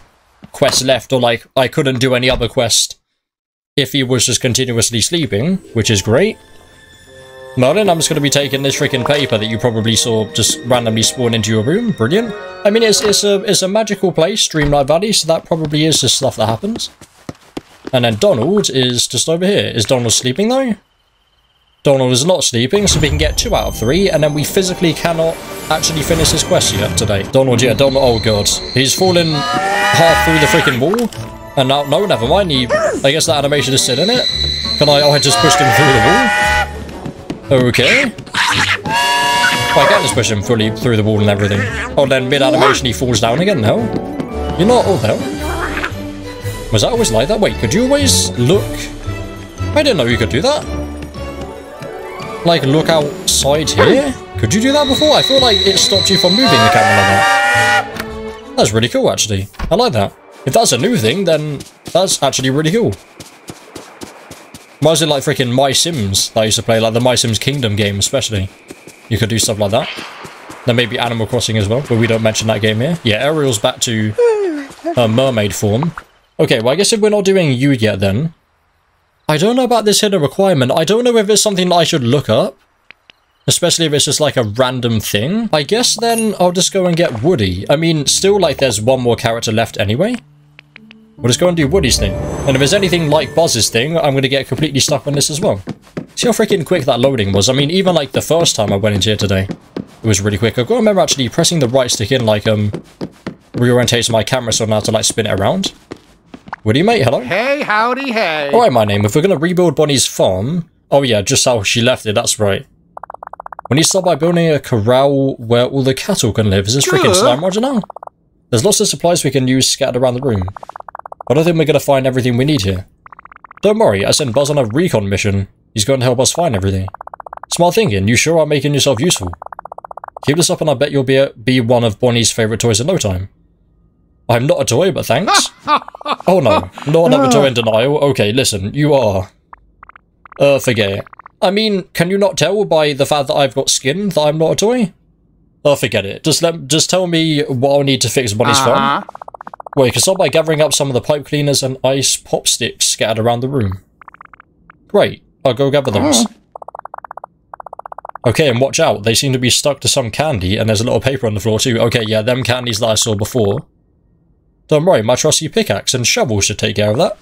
quest left, or like, I couldn't do any other quest if he was just continuously sleeping, which is great. Merlin, I'm just going to be taking this freaking paper that you probably saw just randomly spawn into your room. Brilliant. I mean, it's, it's, a, it's a magical place, Dreamlight Valley, so that probably is just stuff that happens. And then Donald is just over here. Is Donald sleeping, though? Donald is not sleeping, so we can get two out of three, and then we physically cannot actually finish his quest yet today. Donald, yeah, Donald, oh god. He's fallen half through the freaking wall. And now, no, never mind, he, I guess that animation is still in it. Can I, oh, I just pushed him through the wall. Okay. Oh, I can't just push him fully through the wall and everything. Oh, then mid-animation he falls down again, no? You're not, oh, hell. Was that always like that? Wait, could you always look? I didn't know you could do that. Like, look outside here? Could you do that before? I feel like it stopped you from moving the camera like that. That's really cool, actually. I like that. If that's a new thing, then that's actually really cool. Why is it like freaking MySims that I used to play, like the MySims Kingdom game especially? You could do stuff like that. Then maybe Animal Crossing as well, but we don't mention that game here. Yeah, Ariel's back to her mermaid form. Okay, well I guess if we're not doing you yet then. I don't know about this hidden requirement. I don't know if it's something that I should look up. Especially if it's just like a random thing. I guess then I'll just go and get Woody. I mean, still like there's one more character left anyway. We'll just go and do Woody's thing. And if there's anything like Buzz's thing, I'm going to get completely stuck on this as well. See how freaking quick that loading was? I mean, even like the first time I went into here today, it was really quick. I've got to remember actually pressing the right stick in, like, um, reorientating my camera so now to, like, spin it around. Woody, mate, hello? Hey, howdy, hey. Alright, my name. If we're going to rebuild Bonnie's farm... Oh, yeah, just how she left it, that's right. We need to start by building a corral where all the cattle can live. Is this freaking slime roger now? There's lots of supplies we can use scattered around the room. But I don't think we're going to find everything we need here. Don't worry, I sent Buzz on a recon mission. He's going to help us find everything. Smart thinking, you sure are making yourself useful. Keep this up and I bet you'll be, a, be one of Bonnie's favourite toys in no time. I'm not a toy, but thanks. oh no, not another toy in denial. Okay, listen, you are. Uh, forget it. I mean, can you not tell by the fact that I've got skin that I'm not a toy? Oh, forget it. Just let, just tell me what I'll need to fix Bonnie's uh -huh. farm. Well, you can start by gathering up some of the pipe cleaners and ice pop sticks scattered around the room. Great. I'll go gather those. Oh. Okay, and watch out. They seem to be stuck to some candy, and there's a little paper on the floor too. Okay, yeah, them candies that I saw before. Don't worry, my trusty pickaxe and shovel should take care of that.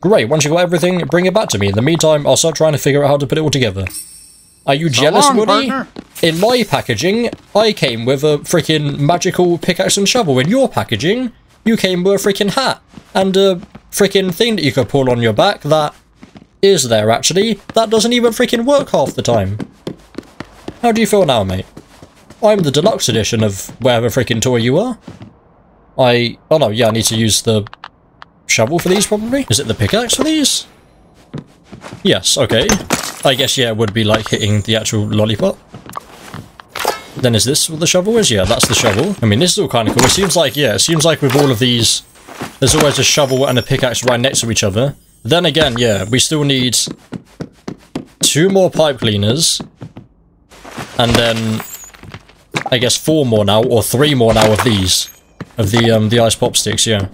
Great, once you've got everything, bring it back to me. In the meantime, I'll start trying to figure out how to put it all together. Are you so jealous, long, Woody? Partner. In my packaging, I came with a freaking magical pickaxe and shovel. In your packaging, you came with a freaking hat and a freaking thing that you could pull on your back that is there, actually. That doesn't even freaking work half the time. How do you feel now, mate? I'm the deluxe edition of whatever freaking toy you are. I... Oh no, yeah, I need to use the shovel for these, probably? Is it the pickaxe for these? Yes, okay. I guess, yeah, it would be like hitting the actual lollipop. Then is this what the shovel is? Yeah, that's the shovel. I mean, this is all kind of cool. It seems like, yeah, it seems like with all of these, there's always a shovel and a pickaxe right next to each other. Then again, yeah, we still need two more pipe cleaners. And then, I guess four more now, or three more now of these. Of the, um, the ice pop sticks, yeah.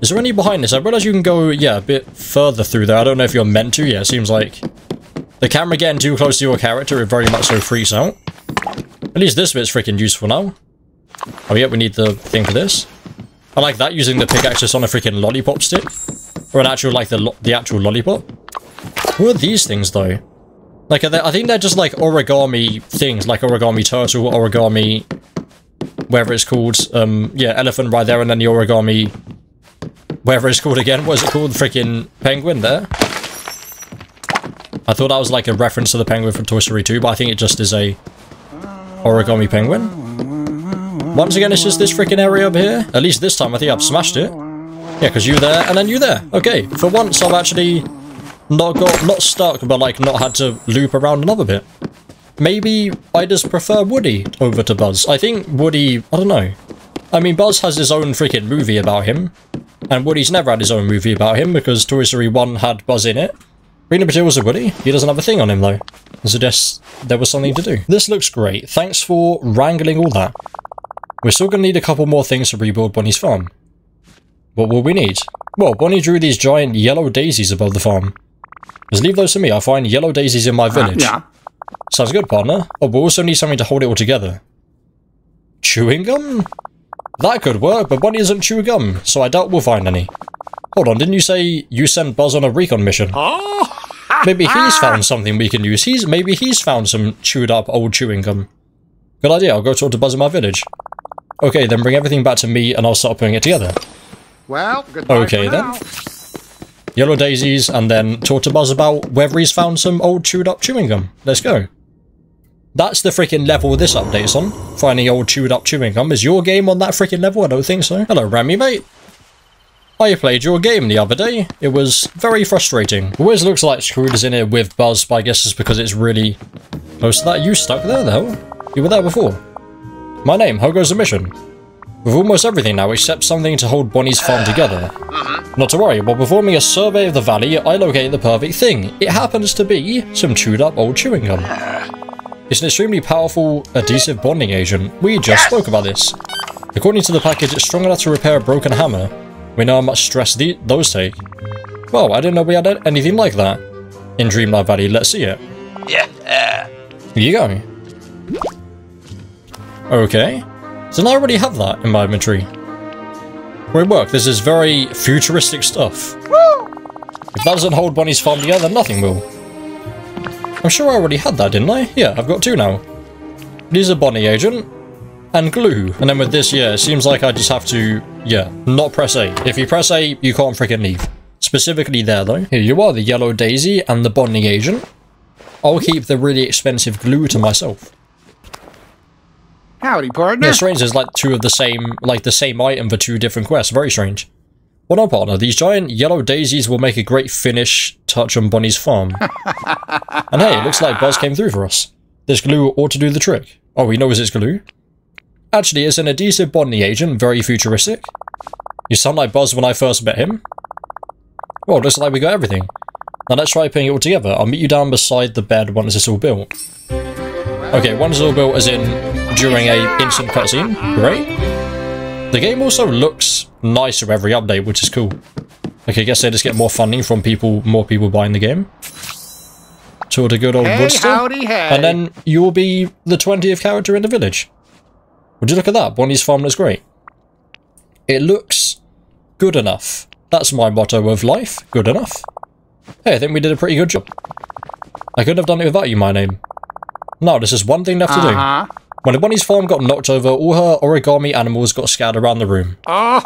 Is there any behind this? I realize you can go, yeah, a bit further through there. I don't know if you're meant to. Yeah, it seems like the camera getting too close to your character, it very much so freaks out. At least this bit's freaking useful now. Oh yeah, we need the thing for this. I like that, using the pickaxe just on a freaking lollipop stick. Or an actual, like, the the actual lollipop. What are these things, though? Like, they, I think they're just, like, origami things, like origami turtle, origami... Whatever it's called. Um, yeah, elephant right there, and then the origami whatever it's called again. What is it called? Freaking penguin there. I thought that was like a reference to the penguin from Toy Story 2, but I think it just is a origami penguin. Once again, it's just this freaking area up here. At least this time, I think I've smashed it. Yeah, because you there, and then you there. Okay, for once, I've actually not got, not stuck, but like not had to loop around another bit. Maybe I just prefer Woody over to Buzz. I think Woody, I don't know. I mean, Buzz has his own freaking movie about him. And Woody's never had his own movie about him because Toy Story 1 had Buzz in it. Rena was a Woody. He doesn't have a thing on him though. I suggests there was something to do. This looks great. Thanks for wrangling all that. We're still going to need a couple more things to rebuild Bonnie's farm. What will we need? Well, Bonnie drew these giant yellow daisies above the farm. Just leave those to me. I'll find yellow daisies in my uh, village. Uh, yeah. Sounds good, partner. Oh, we also need something to hold it all together. Chewing gum? That could work, but Bonnie doesn't chew gum, so I doubt we'll find any. Hold on, didn't you say you sent Buzz on a recon mission? Oh. maybe he's found something we can use. He's Maybe he's found some chewed up old chewing gum. Good idea, I'll go talk to Buzz in my village. Okay, then bring everything back to me and I'll start putting it together. Well, goodbye Okay then. Yellow daisies, and then talk to Buzz about whether he's found some old chewed up chewing gum. Let's go. That's the freaking level this update's on. Finding old chewed up chewing gum. Is your game on that freaking level? I don't think so. Hello, Remy, mate. I played your game the other day. It was very frustrating. Always looks like Scrooge is in here with Buzz, but I guess it's because it's really close to that. You stuck there, though. You were there before. My name, Hogo's a mission. With almost everything now except something to hold Bonnie's farm together. Not to worry, while performing a survey of the valley, I located the perfect thing. It happens to be some chewed up old chewing gum. It's an extremely powerful adhesive bonding agent. We just spoke about this. According to the package, it's strong enough to repair a broken hammer. We know how much stress the those take. Well, I didn't know we had anything like that. In Dreamlight Valley, let's see it. Yeah. Uh... Here you go. Okay. So I already have that in my inventory. Great work. This is very futuristic stuff. If that doesn't hold Bonnie's farm together, nothing will. I'm sure I already had that, didn't I? Yeah, I've got two now. These are Bonding Agent and Glue. And then with this, yeah, it seems like I just have to, yeah, not press A. If you press A, you can't freaking leave. Specifically there, though. Here you are, the Yellow Daisy and the Bonding Agent. I'll keep the really expensive glue to myself. Howdy, partner. Yeah, strange. There's like two of the same, like the same item for two different quests. Very strange. Well, no, partner. These giant yellow daisies will make a great finish touch on Bonnie's farm. and hey, it looks like Buzz came through for us. This glue ought to do the trick. Oh, he knows it's glue. Actually, it's an adhesive bonding agent, very futuristic. You sound like Buzz when I first met him. Well, looks like we got everything. Now let's try putting it all together. I'll meet you down beside the bed once it's all built. Okay, one built as in during a instant cutscene. Great. The game also looks nicer every update, which is cool. Okay, I guess they just get more funding from people, more people buying the game. To the good old hey, Woodster. Howdy, hey. And then you will be the 20th character in the village. Would you look at that? Bonnie's farm looks great. It looks good enough. That's my motto of life. Good enough. Hey, I think we did a pretty good job. I couldn't have done it without you, my name. Now, there's just one thing left to do. Uh-huh. When Bonnie's farm got knocked over, all her origami animals got scattered around the room. I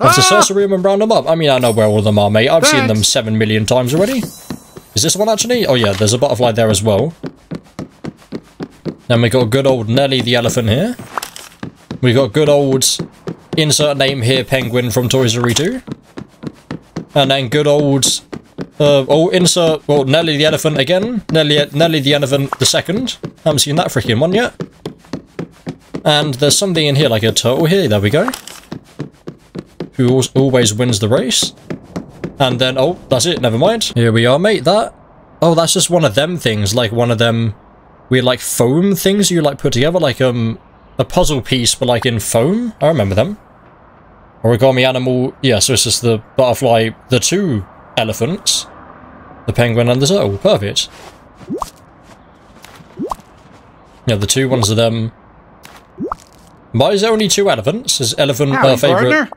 have to search the room and round them up. I mean, I know where all of them are, mate. I've seen them seven million times already. Is this one actually? Oh yeah, there's a butterfly there as well. Then we got good old Nelly the elephant here. We got good old insert name here penguin from Toy Story 2. And then good old uh, oh insert well Nelly the elephant again. Nelly Nelly the elephant the second. Haven't seen that freaking one yet. And there's something in here like a turtle here. There we go. Who always wins the race. And then, oh, that's it, never mind. Here we are, mate, that. Oh, that's just one of them things, like one of them weird, like, foam things you, like, put together, like, um, a puzzle piece, but, like, in foam. I remember them. Origami animal, yeah, so it's just the butterfly, the two elephants, the penguin and the turtle. Perfect. Yeah, the two ones of them. Why is there only two elephants? Is elephant her favourite...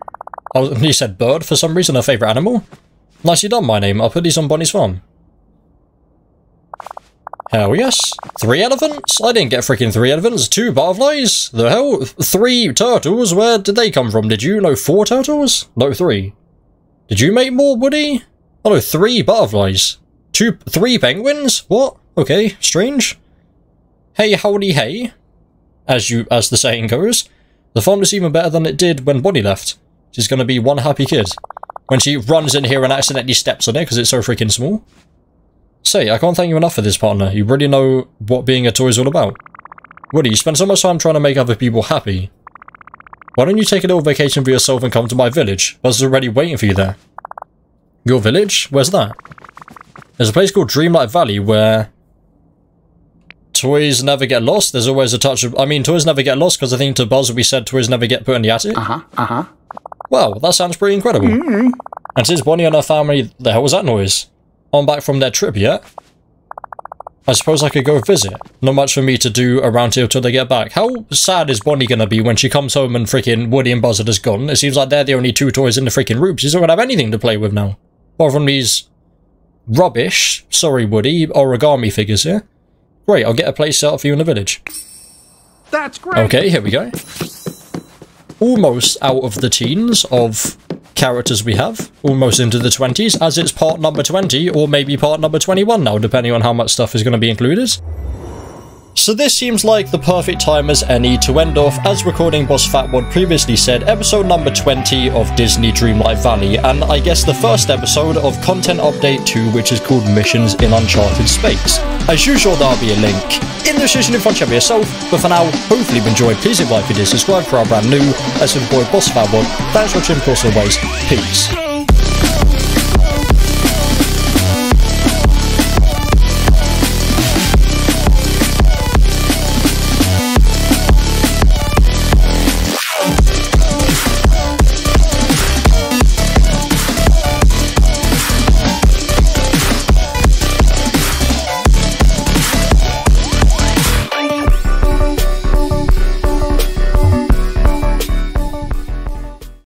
Oh, you said bird for some reason, her favourite animal? Nicely done, my name. I'll put these on Bonnie's farm. Hell yes. Three elephants? I didn't get freaking three elephants. Two butterflies? The hell? Three turtles? Where did they come from? Did you? No, four turtles? No, three. Did you make more, Woody? Oh no, three butterflies. Two, three penguins? What? Okay, strange. Hey, howdy, hey. As you, as the saying goes. The farm is even better than it did when Bonnie left. She's gonna be one happy kid. When she runs in here and accidentally steps on it because it's so freaking small. Say, I can't thank you enough for this, partner. You really know what being a toy is all about. Woody, you spend so much time trying to make other people happy. Why don't you take a little vacation for yourself and come to my village? Buzz is already waiting for you there. Your village? Where's that? There's a place called Dreamlight Valley where toys never get lost. There's always a touch of... I mean, toys never get lost because I think to Buzz we said toys never get put in the attic. Uh-huh, uh-huh. Wow, that sounds pretty incredible. And since Bonnie and her family... The hell was that noise? On back from their trip yet? I suppose I could go visit. Not much for me to do around here till they get back. How sad is Bonnie gonna be when she comes home and freaking Woody and Buzz are just gone? It seems like they're the only two toys in the freaking room. She's not gonna have anything to play with now. Apart from these rubbish, sorry Woody, origami figures here. Great, I'll get a place set up for you in the village. That's great. Okay, here we go. Almost out of the teens of characters we have. Almost into the 20s, as it's part number 20, or maybe part number 21 now, depending on how much stuff is going to be included. So this seems like the perfect time as any to end off, as recording boss Fatwod previously said, episode number 20 of Disney Dreamlight Valley, and I guess the first episode of Content Update 2, which is called Missions in Uncharted Space. As usual, there'll be a link in the description to check it yourself, but for now, hopefully you've enjoyed. Please if you it, subscribe for our brand new, as the boy Boss Fatwod. Thanks for watching, of course, always, peace.